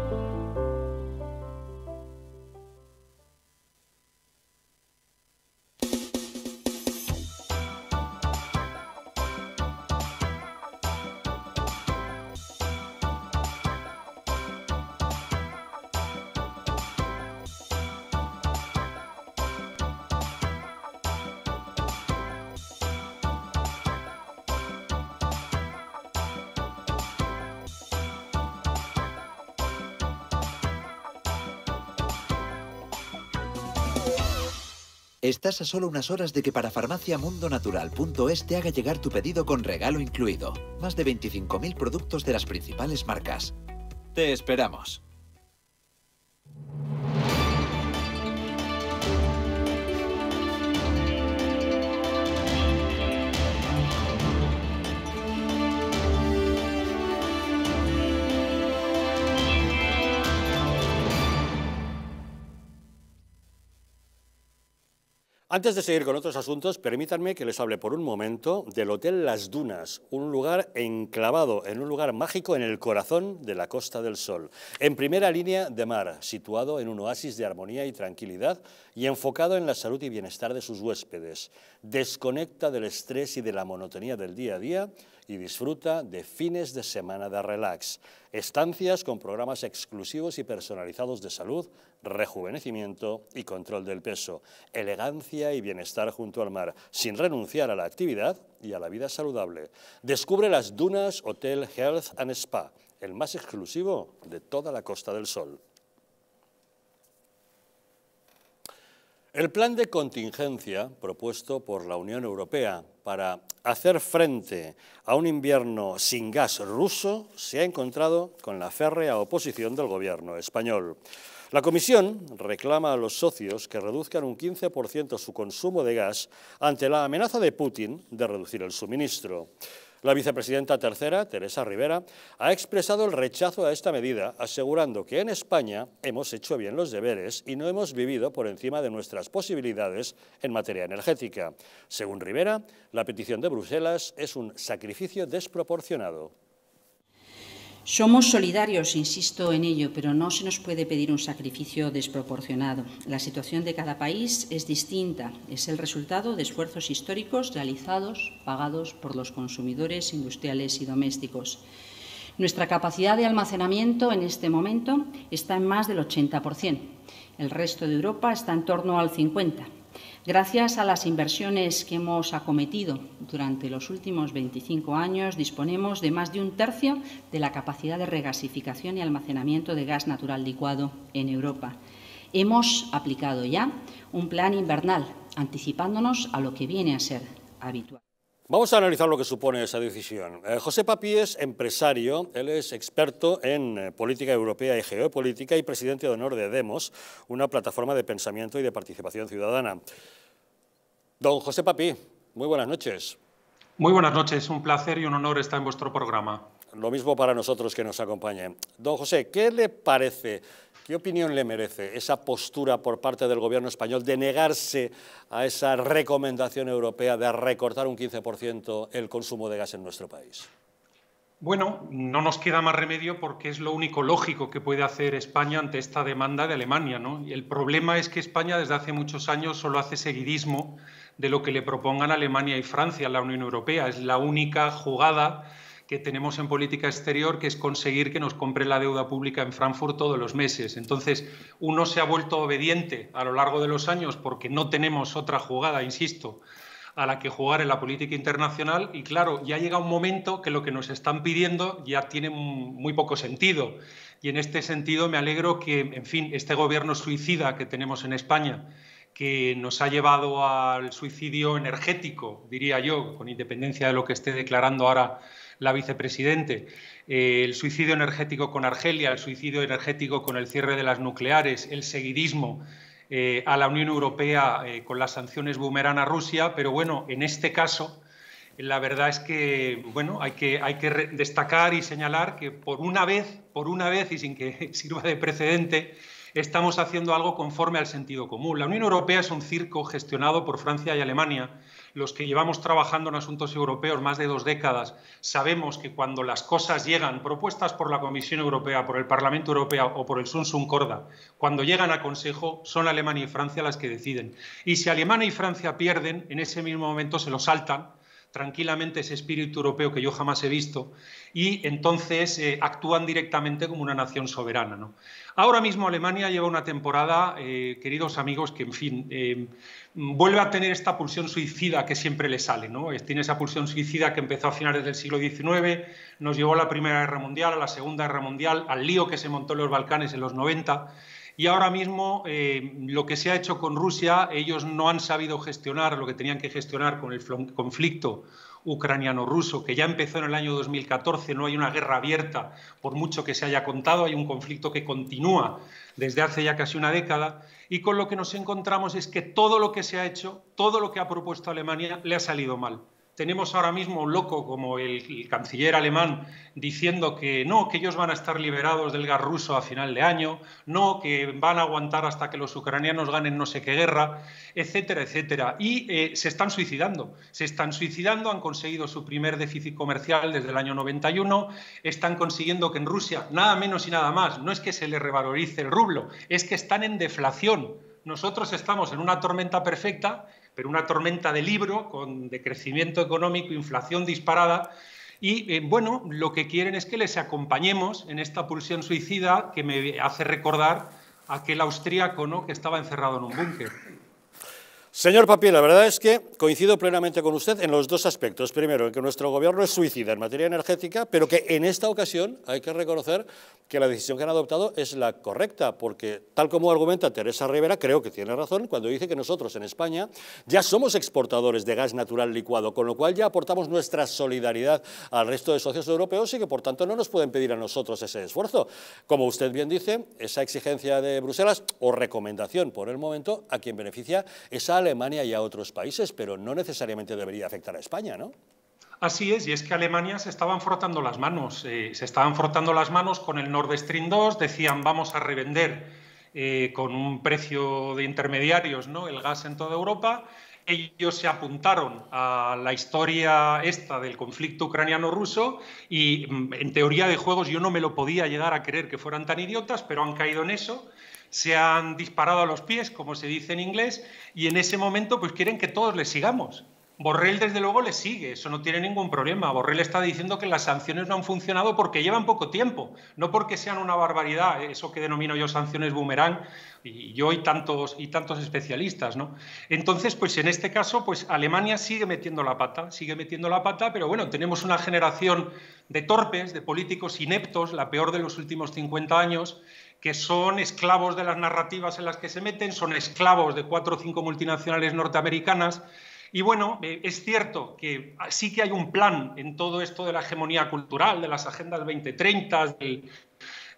Estás a solo unas horas de que para farmaciamundonatural.es te haga llegar tu pedido con regalo incluido. Más de 25.000 productos de las principales marcas. Te esperamos. Antes de seguir con otros asuntos, permítanme que les hable por un momento del Hotel Las Dunas, un lugar enclavado en un lugar mágico en el corazón de la Costa del Sol, en primera línea de mar, situado en un oasis de armonía y tranquilidad y enfocado en la salud y bienestar de sus huéspedes. Desconecta del estrés y de la monotonía del día a día y disfruta de fines de semana de relax, estancias con programas exclusivos y personalizados de salud, rejuvenecimiento y control del peso, elegancia y bienestar junto al mar, sin renunciar a la actividad y a la vida saludable. Descubre las Dunas Hotel Health and Spa, el más exclusivo de toda la Costa del Sol. El plan de contingencia propuesto por la Unión Europea para hacer frente a un invierno sin gas ruso se ha encontrado con la férrea oposición del gobierno español. La Comisión reclama a los socios que reduzcan un 15% su consumo de gas ante la amenaza de Putin de reducir el suministro. La vicepresidenta tercera, Teresa Rivera, ha expresado el rechazo a esta medida, asegurando que en España hemos hecho bien los deberes y no hemos vivido por encima de nuestras posibilidades en materia energética. Según Rivera, la petición de Bruselas es un sacrificio desproporcionado. Somos solidarios, insisto en ello, pero no se nos puede pedir un sacrificio desproporcionado. La situación de cada país es distinta. Es el resultado de esfuerzos históricos realizados, pagados por los consumidores industriales y domésticos. Nuestra capacidad de almacenamiento en este momento está en más del 80%. El resto de Europa está en torno al 50%. Gracias a las inversiones que hemos acometido durante los últimos 25 años, disponemos de más de un tercio de la capacidad de regasificación y almacenamiento de gas natural licuado en Europa. Hemos aplicado ya un plan invernal, anticipándonos a lo que viene a ser habitual. Vamos a analizar lo que supone esa decisión. Eh, José Papi es empresario, él es experto en eh, política europea y geopolítica y presidente de honor de Demos, una plataforma de pensamiento y de participación ciudadana. Don José Papi, muy buenas noches. Muy buenas noches, un placer y un honor estar en vuestro programa. Lo mismo para nosotros que nos acompañe. Don José, ¿qué le parece ¿Qué opinión le merece esa postura por parte del Gobierno español de negarse a esa recomendación europea de recortar un 15% el consumo de gas en nuestro país? Bueno, no nos queda más remedio porque es lo único lógico que puede hacer España ante esta demanda de Alemania. ¿no? Y el problema es que España desde hace muchos años solo hace seguidismo de lo que le propongan Alemania y Francia a la Unión Europea. Es la única jugada que tenemos en política exterior, que es conseguir que nos compre la deuda pública en Frankfurt todos los meses. Entonces, uno se ha vuelto obediente a lo largo de los años porque no tenemos otra jugada, insisto, a la que jugar en la política internacional y claro, ya llega un momento que lo que nos están pidiendo ya tiene muy poco sentido. Y en este sentido me alegro que, en fin, este gobierno suicida que tenemos en España, que nos ha llevado al suicidio energético, diría yo, con independencia de lo que esté declarando ahora la vicepresidente, eh, el suicidio energético con Argelia, el suicidio energético con el cierre de las nucleares, el seguidismo eh, a la Unión Europea eh, con las sanciones boomerang a Rusia, pero bueno, en este caso la verdad es que bueno, hay que, hay que destacar y señalar que por una vez, por una vez y sin que sirva de precedente, estamos haciendo algo conforme al sentido común. La Unión Europea es un circo gestionado por Francia y Alemania los que llevamos trabajando en asuntos europeos más de dos décadas sabemos que cuando las cosas llegan, propuestas por la Comisión Europea, por el Parlamento Europeo o por el Sun Corda, cuando llegan a Consejo, son Alemania y Francia las que deciden. Y si Alemania y Francia pierden, en ese mismo momento se lo saltan tranquilamente ese espíritu europeo que yo jamás he visto y entonces eh, actúan directamente como una nación soberana. ¿no? Ahora mismo Alemania lleva una temporada, eh, queridos amigos, que en fin, eh, vuelve a tener esta pulsión suicida que siempre le sale. ¿no? Tiene esa pulsión suicida que empezó a finales del siglo XIX, nos llevó a la Primera Guerra Mundial, a la Segunda Guerra Mundial, al lío que se montó en los Balcanes en los 90 y ahora mismo eh, lo que se ha hecho con Rusia, ellos no han sabido gestionar lo que tenían que gestionar con el conflicto ucraniano-ruso, que ya empezó en el año 2014, no hay una guerra abierta, por mucho que se haya contado, hay un conflicto que continúa desde hace ya casi una década, y con lo que nos encontramos es que todo lo que se ha hecho, todo lo que ha propuesto Alemania, le ha salido mal. Tenemos ahora mismo un loco como el, canciller alemán diciendo que no, que ellos van a estar liberados del gas ruso a final de año, no, que van a aguantar hasta que los ucranianos ganen no sé qué guerra, etcétera, etcétera. Y eh, se están suicidando, se están suicidando, han conseguido su primer déficit comercial desde el año 91, están consiguiendo que en Rusia, nada menos y nada más, no es que se le revalorice el rublo, es que están en deflación. Nosotros estamos en una tormenta perfecta pero una tormenta de libro con decrecimiento económico, inflación disparada. Y eh, bueno, lo que quieren es que les acompañemos en esta pulsión suicida que me hace recordar aquel austríaco ¿no? que estaba encerrado en un búnker. Señor Papier, la verdad es que coincido plenamente con usted en los dos aspectos. Primero, en que nuestro gobierno es suicida en materia energética, pero que en esta ocasión hay que reconocer que la decisión que han adoptado es la correcta, porque tal como argumenta Teresa Rivera, creo que tiene razón cuando dice que nosotros en España ya somos exportadores de gas natural licuado, con lo cual ya aportamos nuestra solidaridad al resto de socios europeos y que por tanto no nos pueden pedir a nosotros ese esfuerzo. Como usted bien dice, esa exigencia de Bruselas o recomendación por el momento a quien beneficia esa Alemania y a otros países, pero no necesariamente debería afectar a España, ¿no? Así es, y es que Alemania se estaban frotando las manos, eh, se estaban frotando las manos con el Nord Stream 2, decían vamos a revender eh, con un precio de intermediarios ¿no? el gas en toda Europa. Ellos se apuntaron a la historia esta del conflicto ucraniano-ruso y mm, en teoría de juegos yo no me lo podía llegar a creer que fueran tan idiotas, pero han caído en eso se han disparado a los pies, como se dice en inglés, y en ese momento pues quieren que todos les sigamos. Borrell, desde luego, le sigue, eso no tiene ningún problema. Borrell está diciendo que las sanciones no han funcionado porque llevan poco tiempo, no porque sean una barbaridad, eso que denomino yo sanciones boomerang, y yo y tantos, y tantos especialistas. ¿no? Entonces, pues en este caso, pues Alemania sigue metiendo la pata, sigue metiendo la pata, pero bueno, tenemos una generación de torpes, de políticos ineptos, la peor de los últimos 50 años, que son esclavos de las narrativas en las que se meten, son esclavos de cuatro o cinco multinacionales norteamericanas, y bueno, eh, es cierto que sí que hay un plan en todo esto de la hegemonía cultural, de las agendas 2030, de,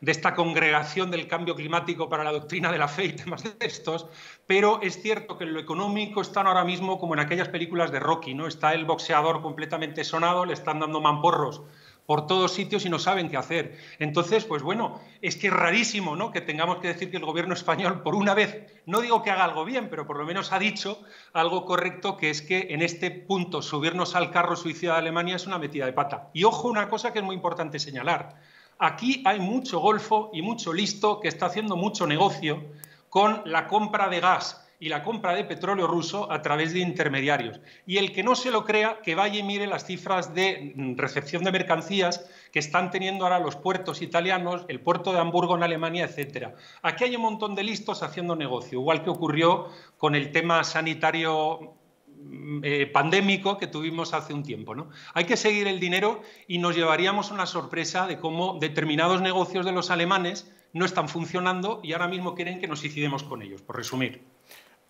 esta congregación del cambio climático para la doctrina de la fe y temas de estos, pero es cierto que en lo económico están ahora mismo como en aquellas películas de Rocky, ¿no? Está el boxeador completamente sonado, le están dando mamporros por todos sitios y no saben qué hacer. Entonces, pues bueno, es que es rarísimo ¿no? que tengamos que decir que el gobierno español, por una vez, no digo que haga algo bien, pero por lo menos ha dicho algo correcto, que es que en este punto subirnos al carro suicida de Alemania es una metida de pata. Y ojo, una cosa que es muy importante señalar. Aquí hay mucho golfo y mucho listo que está haciendo mucho negocio con la compra de gas y la compra de petróleo ruso a través de intermediarios. Y el que no se lo crea, que vaya y mire las cifras de mm, recepción de mercancías que están teniendo ahora los puertos italianos, el puerto de Hamburgo en Alemania, etc. Aquí hay un montón de listos haciendo negocio, igual que ocurrió con el tema sanitario mm, eh, pandémico que tuvimos hace un tiempo. Hay que seguir el dinero y nos llevaríamos una sorpresa de cómo determinados negocios de los alemanes no están funcionando y ahora mismo quieren que nos incidemos con ellos, por resumir.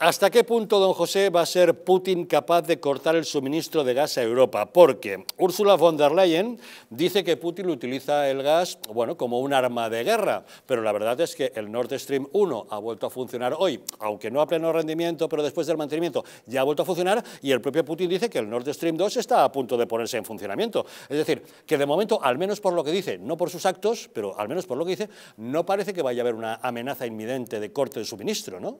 ¿Hasta qué punto, don José, va a ser Putin capaz de cortar el suministro de gas a Europa? Porque Ursula von der Leyen dice que Putin utiliza el gas bueno, como un arma de guerra, pero la verdad es que el Nord Stream 1 ha vuelto a funcionar hoy, aunque no a pleno rendimiento, pero después del mantenimiento ya ha vuelto a funcionar y el propio Putin dice que el Nord Stream 2 está a punto de ponerse en funcionamiento. Es decir, que de momento, al menos por lo que dice, no por sus actos, pero al menos por lo que dice, no parece que vaya a haber una amenaza inminente de corte de suministro, ¿no?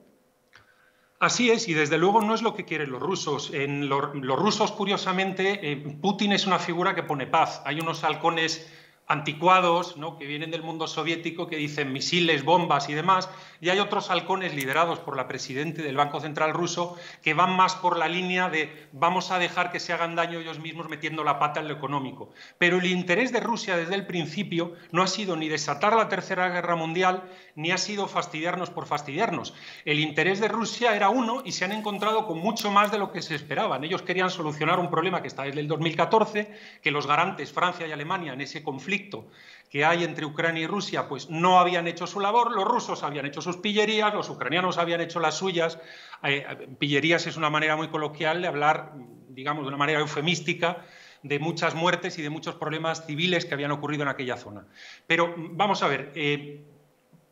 Así es, y desde luego no es lo que quieren los rusos. En los rusos, curiosamente, eh, Putin es una figura que pone paz. Hay unos halcones anticuados ¿no? que vienen del mundo soviético que dicen misiles, bombas y demás, y hay otros halcones liderados por la presidenta del Banco Central ruso que van más por la línea de vamos a dejar que se hagan daño ellos mismos metiendo la pata en lo económico. Pero el interés de Rusia desde el principio no ha sido ni desatar la Tercera Guerra Mundial, ni ha sido fastidiarnos por fastidiarnos. El interés de Rusia era uno y se han encontrado con mucho más de lo que se esperaban. Ellos querían solucionar un problema que está desde el 2014, que los garantes, Francia y Alemania, en ese conflicto que hay entre Ucrania y Rusia, pues no habían hecho su labor, los rusos habían hecho sus pillerías, los ucranianos habían hecho las suyas. Eh, pillerías es una manera muy coloquial de hablar, digamos, de una manera eufemística, de muchas muertes y de muchos problemas civiles que habían ocurrido en aquella zona. Pero vamos a ver, eh,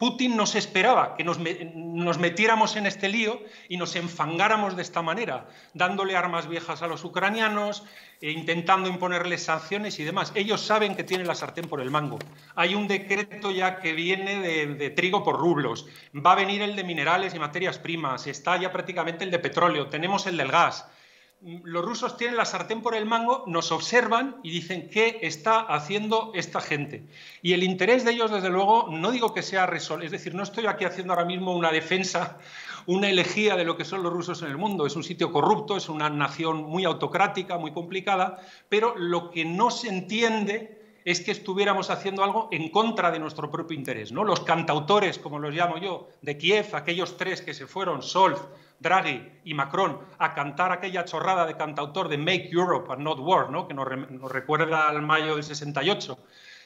Putin nos esperaba que nos, metiéramos en este lío y nos enfangáramos de esta manera, dándole armas viejas a los ucranianos, e intentando imponerles sanciones y demás. Ellos saben que tienen la sartén por el mango. Hay un decreto ya que viene de, trigo por rublos, va a venir el de minerales y materias primas, está ya prácticamente el de petróleo, tenemos el del gas los rusos tienen la sartén por el mango, nos observan y dicen qué está haciendo esta gente. Y el interés de ellos, desde luego, no digo que sea resolver, es decir, no estoy aquí haciendo ahora mismo una defensa, una elegía de lo que son los rusos en el mundo. Es un sitio corrupto, es una nación muy autocrática, muy complicada, pero lo que no se entiende es que estuviéramos haciendo algo en contra de nuestro propio interés. ¿no? Los cantautores, como los llamo yo, de Kiev, aquellos tres que se fueron, Solf, Draghi y Macron a cantar aquella chorrada de cantautor de Make Europe and Not War, ¿no? que nos, recuerda al mayo del 68.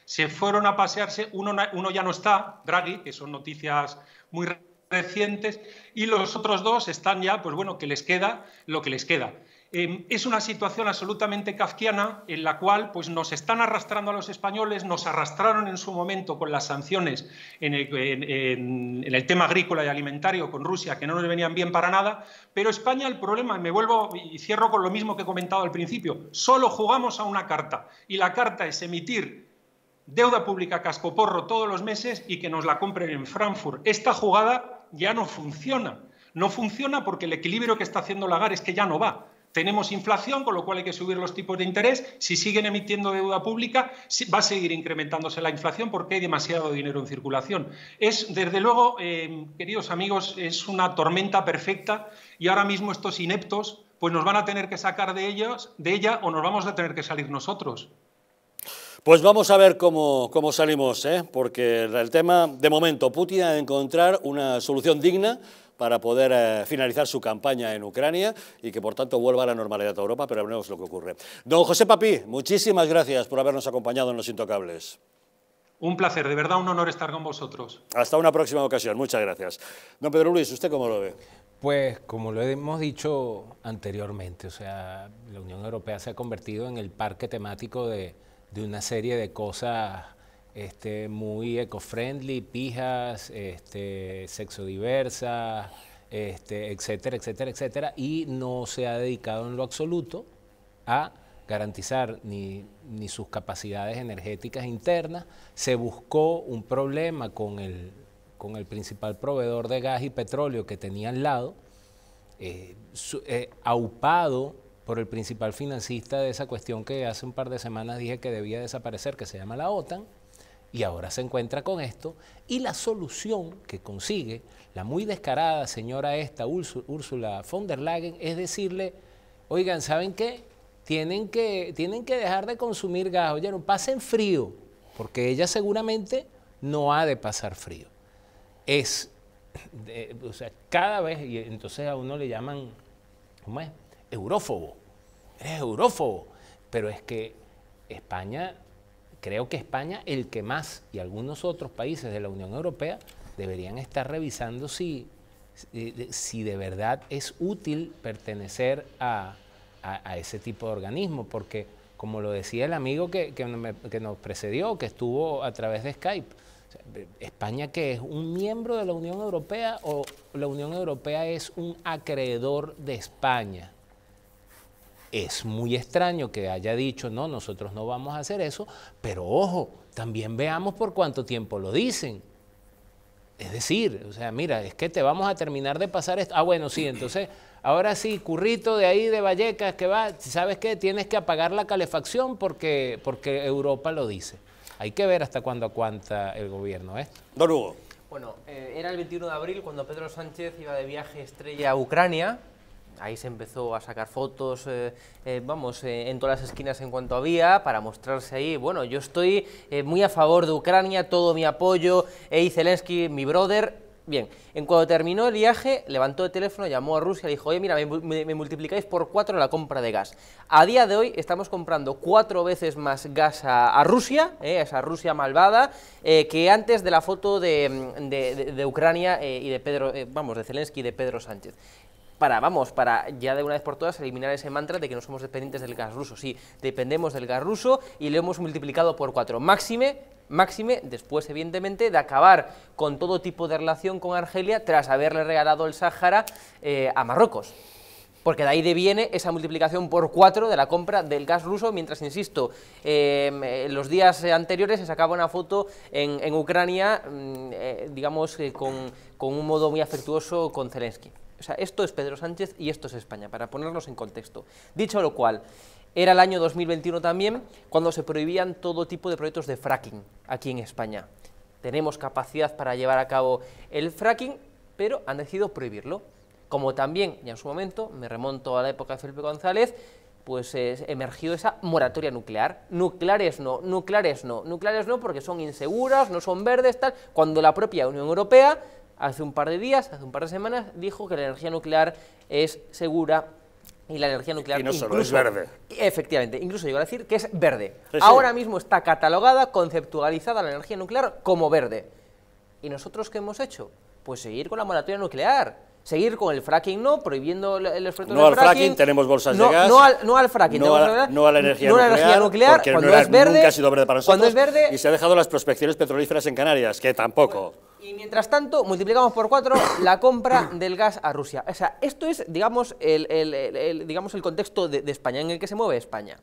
Se fueron a pasearse, uno, uno ya no está, Draghi, que son noticias muy recientes, y los otros dos están ya, pues bueno, que les queda lo que les queda. Em, es una situación absolutamente kafkiana en la cual pues, nos están arrastrando a los españoles, nos arrastraron en su momento con las sanciones en el, tema agrícola y alimentario con Rusia, que no nos venían bien para nada, pero España el problema, me vuelvo y cierro con lo mismo que he comentado al principio, solo jugamos a una carta y la carta es emitir deuda pública cascoporro todos los meses y que nos la compren en Frankfurt. Esta jugada ya no funciona. No funciona porque el equilibrio que está haciendo Lagarde es que ya no va. Tenemos inflación, con lo cual hay que subir los tipos de interés. Si siguen emitiendo deuda pública, va a seguir incrementándose la inflación porque hay demasiado dinero en circulación. Es, desde luego, eh, queridos amigos, es una tormenta perfecta y ahora mismo estos ineptos pues nos van a tener que sacar de, ellos, de ella o nos vamos a tener que salir nosotros. Pues vamos a ver cómo, cómo salimos, ¿eh? porque el tema, de momento, Putin ha de encontrar una solución digna para poder eh, finalizar su campaña en Ucrania y que por tanto vuelva a la normalidad a Europa, pero veremos lo que ocurre. Don José Papí, muchísimas gracias por habernos acompañado en Los Intocables. Un placer, de verdad un honor estar con vosotros. Hasta una próxima ocasión, muchas gracias. Don Pedro Luis, ¿usted cómo lo ve? Pues como lo hemos dicho anteriormente, o sea, la Unión Europea se ha convertido en el parque temático de, de una serie de cosas este, muy eco-friendly, pijas, este, sexo diversa, este, etcétera, etcétera, etcétera, y no se ha dedicado en lo absoluto a garantizar ni, ni sus capacidades energéticas internas. Se buscó un problema con el, con el principal proveedor de gas y petróleo que tenía al lado, eh, eh, aupado por el principal financista de esa cuestión que hace un par de semanas dije que debía desaparecer, que se llama la OTAN, y ahora se encuentra con esto, y la solución que consigue la muy descarada señora esta, Úrsula von der Leyen, es decirle, oigan, ¿saben qué? Tienen que, tienen que dejar de consumir gas, oyeron, pasen frío, porque ella seguramente no ha de pasar frío. Es, o sea, cada vez, y entonces a uno le llaman, ¿cómo es? Eurófobo, eres eurófobo, pero es que España creo que España, el que más, y algunos otros países de la Unión Europea, deberían estar revisando si, si de verdad es útil pertenecer a, ese tipo de organismo, porque como lo decía el amigo que, que, nos precedió, que estuvo a través de Skype, España que es un miembro de la Unión Europea o la Unión Europea es un acreedor de España. Es muy extraño que haya dicho, no, nosotros no vamos a hacer eso, pero ojo, también veamos por cuánto tiempo lo dicen. Es decir, o sea, mira, es que te vamos a terminar de pasar esto. Ah, bueno, sí, entonces, ahora sí, currito de ahí de Vallecas que va, ¿sabes qué? Tienes que apagar la calefacción porque, porque Europa lo dice. Hay que ver hasta cuándo aguanta el gobierno esto. Don Hugo. Bueno, eh, era el 21 de abril cuando Pedro Sánchez iba de viaje estrella a Ucrania ahí se empezó a sacar fotos, eh, eh, vamos, eh, en todas las esquinas en cuanto había, para mostrarse ahí, bueno, yo estoy muy a favor de Ucrania, todo mi apoyo, Ey Zelensky, mi brother, Bien, en cuando terminó el viaje, levantó el teléfono, llamó a Rusia y dijo, oye, mira, me, multiplicáis por cuatro la compra de gas. A día de hoy estamos comprando cuatro veces más gas a, Rusia, eh, esa Rusia malvada, que antes de la foto de, de Ucrania y de Pedro, vamos, de Zelensky y de Pedro Sánchez para, vamos, para ya de una vez por todas eliminar ese mantra de que no somos dependientes del gas ruso. Sí, dependemos del gas ruso y lo hemos multiplicado por cuatro. Máxime, máxime, después evidentemente de acabar con todo tipo de relación con Argelia tras haberle regalado el Sáhara eh, a Marruecos porque de ahí deviene esa multiplicación por cuatro de la compra del gas ruso, mientras, insisto, en eh, los días anteriores se sacaba una foto en, Ucrania, mm, eh, digamos, con, con un modo muy afectuoso con Zelensky. O sea, esto es Pedro Sánchez y esto es España, para ponernos en contexto. Dicho lo cual, era el año 2021 también cuando se prohibían todo tipo de proyectos de fracking aquí en España. Tenemos capacidad para llevar a cabo el fracking, pero han decidido prohibirlo. Como también, ya en su momento, me remonto a la época de Felipe González, pues emergió esa moratoria nuclear. Nucleares no, nucleares no, nucleares no porque son inseguras, no son verdes, tal, cuando la propia Unión Europea hace un par de días, hace un par de semanas, dijo que la energía nuclear es segura y la energía nuclear y no solo es verde. Efectivamente, incluso llegó a decir que es verde. Ahora mismo está catalogada, conceptualizada la energía nuclear como verde. ¿Y nosotros qué hemos hecho? Pues seguir con la moratoria nuclear. Seguir con el fracking no, prohibiendo el, el fracking. No al fracking, tenemos bolsas de gas. No al, no al fracking, no, a la, no a la energía nuclear, energía nuclear cuando es verde, nunca ha sido verde para nosotros. Cuando es verde, y se ha dejado las prospecciones petrolíferas en Canarias, que tampoco. Y mientras tanto, multiplicamos por cuatro la compra del gas a Rusia. O sea, esto es, digamos, el, digamos, el contexto de, España, en el que se mueve España.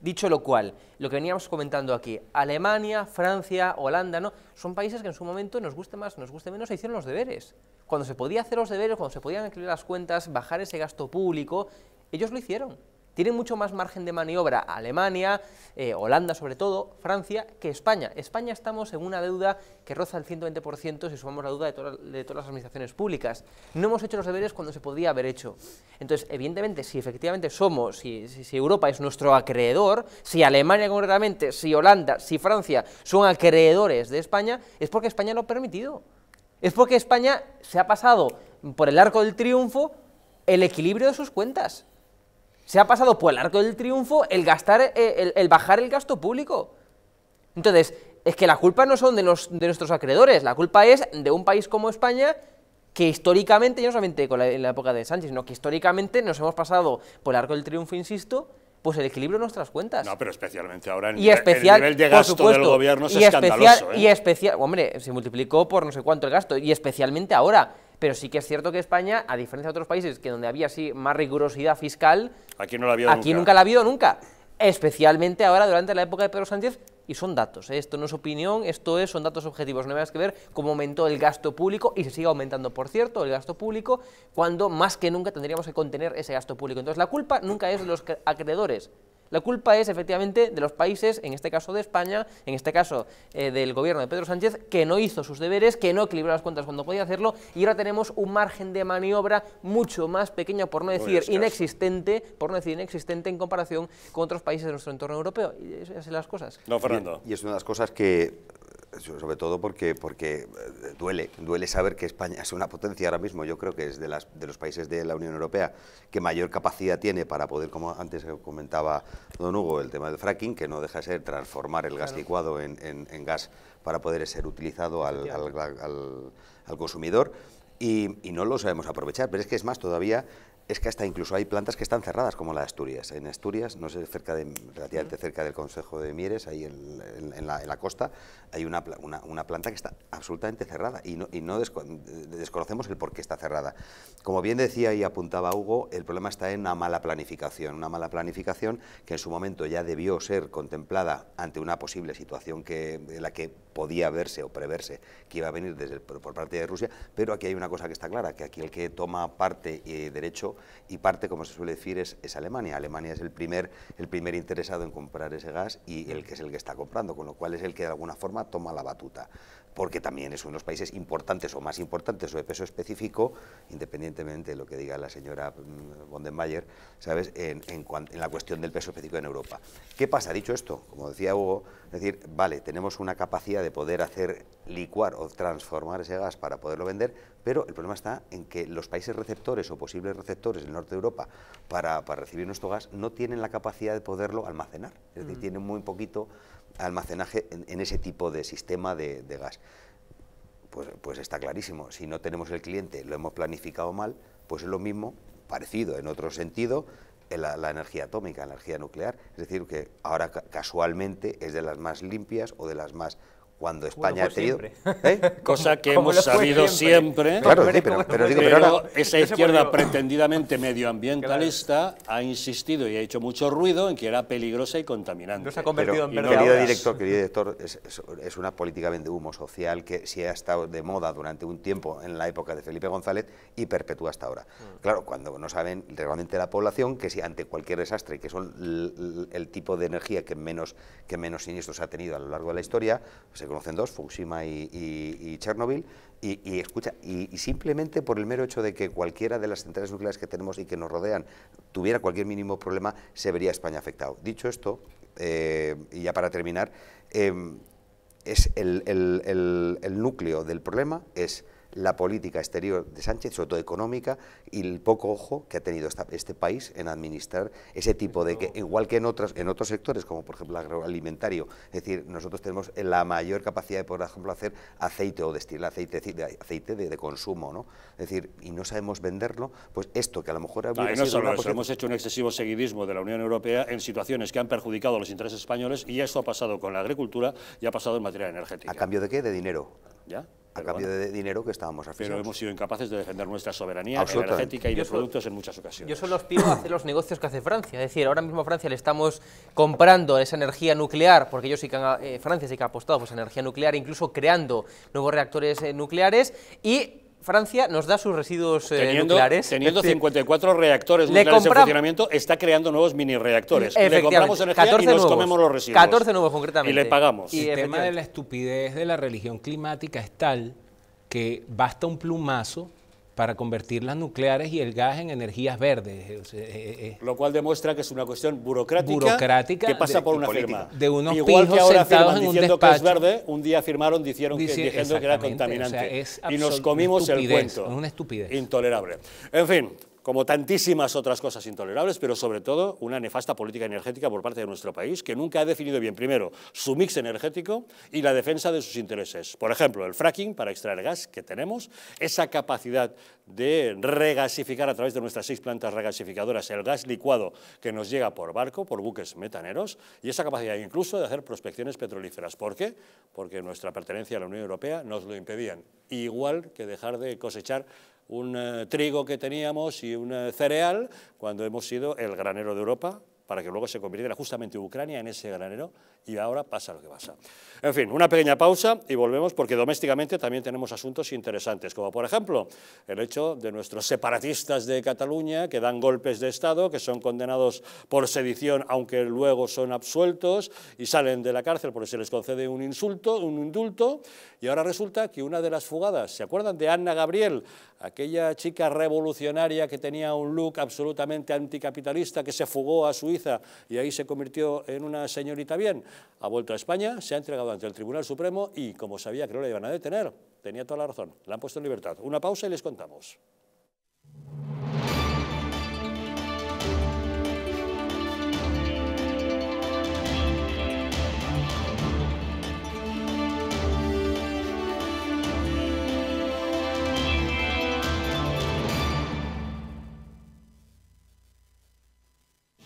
Dicho lo cual, lo que veníamos comentando aquí, Alemania, Francia, Holanda, ¿no? Son países que en su momento, nos guste más, nos guste menos, se hicieron los deberes. Cuando se podía hacer los deberes, cuando se podían incluir las cuentas, bajar ese gasto público, ellos lo hicieron. Tienen mucho más margen de maniobra Alemania, eh, Holanda sobre todo, Francia, que España. España estamos en una deuda que roza el 120% si sumamos la deuda de, de, todas las administraciones públicas. No hemos hecho los deberes cuando se podía haber hecho. Entonces, evidentemente, si efectivamente somos, si, si Europa es nuestro acreedor, si Alemania concretamente, si Holanda, si Francia son acreedores de España, es porque España lo ha permitido. Es porque España se ha pasado por el arco del triunfo el equilibrio de sus cuentas se ha pasado por el arco del triunfo el, gastar, eh, el, bajar el gasto público. Entonces, es que la culpa no son de, de, nuestros acreedores, la culpa es de un país como España que históricamente, ya no solamente con la, en la época de Sánchez, sino que históricamente nos hemos pasado por el arco del triunfo, insisto, pues el equilibrio de nuestras cuentas. No, pero especialmente ahora en y especial, el nivel de gasto del gobierno es y escandaloso. ¿eh? Y especial, hombre, se multiplicó por no sé cuánto el gasto, y especialmente ahora pero sí que es cierto que España, a diferencia de otros países que donde había así más rigurosidad fiscal, aquí no la ha habido aquí nunca. la ha habido nunca, especialmente ahora durante la época de Pedro Sánchez, y son datos, ¿eh? esto no es opinión, esto es, son datos objetivos, no hay más que ver cómo aumentó el gasto público y se sigue aumentando, por cierto, el gasto público, cuando más que nunca tendríamos que contener ese gasto público. Entonces la culpa nunca es de los acreedores, la culpa es efectivamente de los países, en este caso de España, en este caso eh, del gobierno de Pedro Sánchez, que no hizo sus deberes, que no equilibró las cuentas cuando podía hacerlo, y ahora tenemos un margen de maniobra mucho más pequeño, por no decir inexistente, por no decir inexistente en comparación con otros países de nuestro entorno europeo. Y son las cosas. No, Fernando. Y es una de las cosas que sobre todo porque, porque eh, duele, duele saber que España es una potencia ahora mismo, yo creo que es de, las, de los países de la Unión Europea que mayor capacidad tiene para poder, como antes comentaba don Hugo, el tema del fracking, que no deja de ser transformar el gas licuado en, en, gas para poder ser utilizado al, al, al, consumidor. Y, y, no lo sabemos aprovechar, pero es que es más, todavía es que hasta incluso hay plantas que están cerradas, como la de Asturias. En Asturias, no sé, cerca de, relativamente cerca del Consejo de Mieres, ahí en, la, costa, hay una, una, planta que está absolutamente cerrada y no, y no desconocemos el por qué está cerrada. Como bien decía y apuntaba Hugo, el problema está en una mala planificación, una mala planificación que en su momento ya debió ser contemplada ante una posible situación que, en la que podía verse o preverse que iba a venir desde por parte de Rusia, pero aquí hay una cosa que está clara, que aquí el que toma parte y derecho y parte, como se suele decir, es, es, Alemania. Alemania es el primer, el primer interesado en comprar ese gas y el que es el que está comprando, con lo cual es el que de alguna forma toma la batuta porque también es uno de los países importantes o más importantes o de peso específico, independientemente de lo que diga la señora mm, von den Mayer, ¿sabes? En, en, la cuestión del peso específico en Europa. ¿Qué pasa? Dicho esto, como decía Hugo, es decir, vale, tenemos una capacidad de poder hacer licuar o transformar ese gas para poderlo vender, pero el problema está en que los países receptores o posibles receptores del norte de Europa para, recibir nuestro gas no tienen la capacidad de poderlo almacenar, es decir, mm. tienen muy poquito almacenaje en, ese tipo de sistema de, gas. Pues, pues, está clarísimo, si no tenemos el cliente, lo hemos planificado mal, pues es lo mismo, parecido en otro sentido, en la, la, energía atómica, la energía nuclear. Es decir, que ahora casualmente es de las más limpias o de las más cuando España ha tenido... ¿eh? Cosa que hemos sabido siempre, claro, pero, esa izquierda pretendidamente medioambientalista ha insistido y ha hecho mucho ruido en que era peligrosa y contaminante. se ha convertido en querido director, querido director es, es, una política de humo social que sí ha estado de moda durante un tiempo en la época de Felipe González y perpetúa hasta ahora. Mm. Claro, cuando no saben realmente la población que si ante cualquier desastre, que son el, tipo de energía que menos, que menos siniestros ha tenido a lo largo de la historia, se conocen dos, Fukushima y, Chernobyl, y, escucha, y, simplemente por el mero hecho de que cualquiera de las centrales nucleares que tenemos y que nos rodean tuviera cualquier mínimo problema, se vería España afectado. Dicho esto, eh, y ya para terminar, eh, es el, el núcleo del problema es la política exterior de Sánchez, sobre todo económica, y el poco ojo que ha tenido este país en administrar ese tipo de que, igual que en otros, en otros sectores, como por ejemplo el agroalimentario, es decir, nosotros tenemos la mayor capacidad de, por ejemplo, hacer aceite o destilar aceite, de, aceite de, consumo, ¿no? Es decir, y no sabemos venderlo, pues esto que a lo mejor habría no, solo eso, hemos hecho un excesivo seguidismo de la Unión Europea en situaciones que han perjudicado a los intereses españoles y eso ha pasado con la agricultura y ha pasado en materia energética. ¿A cambio de qué? De dinero. ¿Ya? A cambio de dinero que estábamos Pero hemos sido incapaces de defender nuestra soberanía energética y de productos en muchas ocasiones. Yo solo os pido hacer los negocios que hace Francia. Es decir, ahora mismo a Francia le estamos comprando esa energía nuclear, porque ellos sí que eh, Francia sí que ha apostado por esa energía nuclear, incluso creando nuevos reactores eh, nucleares, y Francia nos da sus residuos eh, teniendo, nucleares. Teniendo 54 reactores nucleares en funcionamiento, está creando nuevos mini reactores. Le compramos energía y nos nuevos, comemos los residuos. 14 nuevos concretamente. Y le pagamos. Y el tema de la estupidez de la religión climática es tal que basta un plumazo para convertir las nucleares y el gas en energías verdes. Eh, eh, Lo cual demuestra que es una cuestión burocrática, burocrática que pasa por una firma. De unos Igual que ahora firman en diciendo un que es verde, un día firmaron diciendo que, diciendo que era contaminante. O sea, y nos comimos el cuento. Es una estupidez. Intolerable. En fin, como tantísimas otras cosas intolerables, pero sobre todo una nefasta política energética por parte de nuestro país, que nunca ha definido bien, primero, su mix energético y la defensa de sus intereses. Por ejemplo, el fracking para extraer gas que tenemos, esa capacidad de regasificar a través de nuestras seis plantas regasificadoras el gas licuado que nos llega por barco, por buques metaneros, y esa capacidad incluso de hacer prospecciones petrolíferas. ¿Por qué? Porque nuestra pertenencia a la Unión Europea nos lo impedían, igual que dejar de cosechar un eh, trigo que teníamos y un eh, cereal cuando hemos sido el granero de Europa para que luego se convirtiera justamente Ucrania en ese granero y ahora pasa lo que pasa. En fin, una pequeña pausa y volvemos porque domésticamente también tenemos asuntos interesantes, como por ejemplo el hecho de nuestros separatistas de Cataluña que dan golpes de Estado, que son condenados por sedición aunque luego son absueltos y salen de la cárcel porque se les concede un insulto, un indulto, y ahora resulta que una de las fugadas, ¿se acuerdan de Ana Gabriel, aquella chica revolucionaria que tenía un look absolutamente anticapitalista que se fugó a Suiza y ahí se convirtió en una señorita bien? Ha vuelto a España, se ha entregado ante el Tribunal Supremo y, como sabía que no le iban a detener, tenía toda la razón, la han puesto en libertad. Una pausa y les contamos.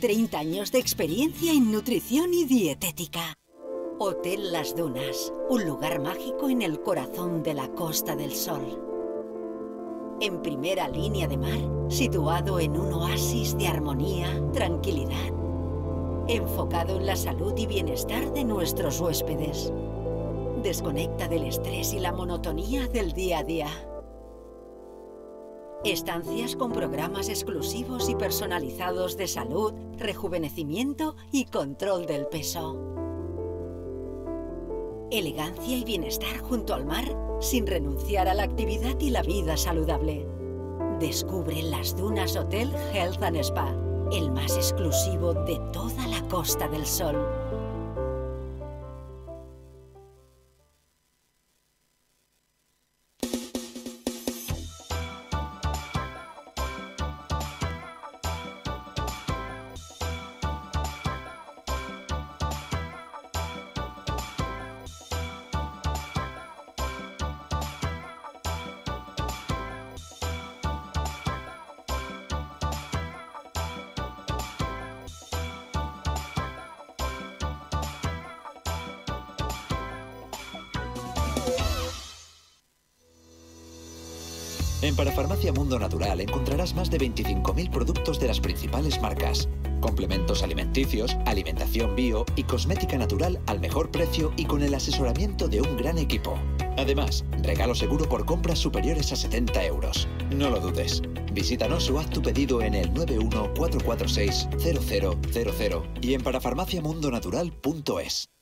30 años de experiencia en nutrición y dietética. Hotel Las Dunas, un lugar mágico en el corazón de la Costa del Sol. En primera línea de mar, situado en un oasis de armonía, tranquilidad. Enfocado en la salud y bienestar de nuestros huéspedes. Desconecta del estrés y la monotonía del día a día Estancias con programas exclusivos y personalizados de salud, rejuvenecimiento y control del peso. Elegancia y bienestar junto al mar sin renunciar a la actividad y la vida saludable. Descubre las Dunas Hotel Health and Spa, el más exclusivo de toda la Costa del Sol. Mundo Natural encontrarás más de 25.000 productos de las principales marcas. Complementos alimenticios, alimentación bio y cosmética natural al mejor precio y con el asesoramiento de un gran equipo. Además, regalo seguro por compras superiores a 70 euros. No lo dudes. Visítanos o haz tu pedido en el 914460000 y en parafarmaciamundonatural.es.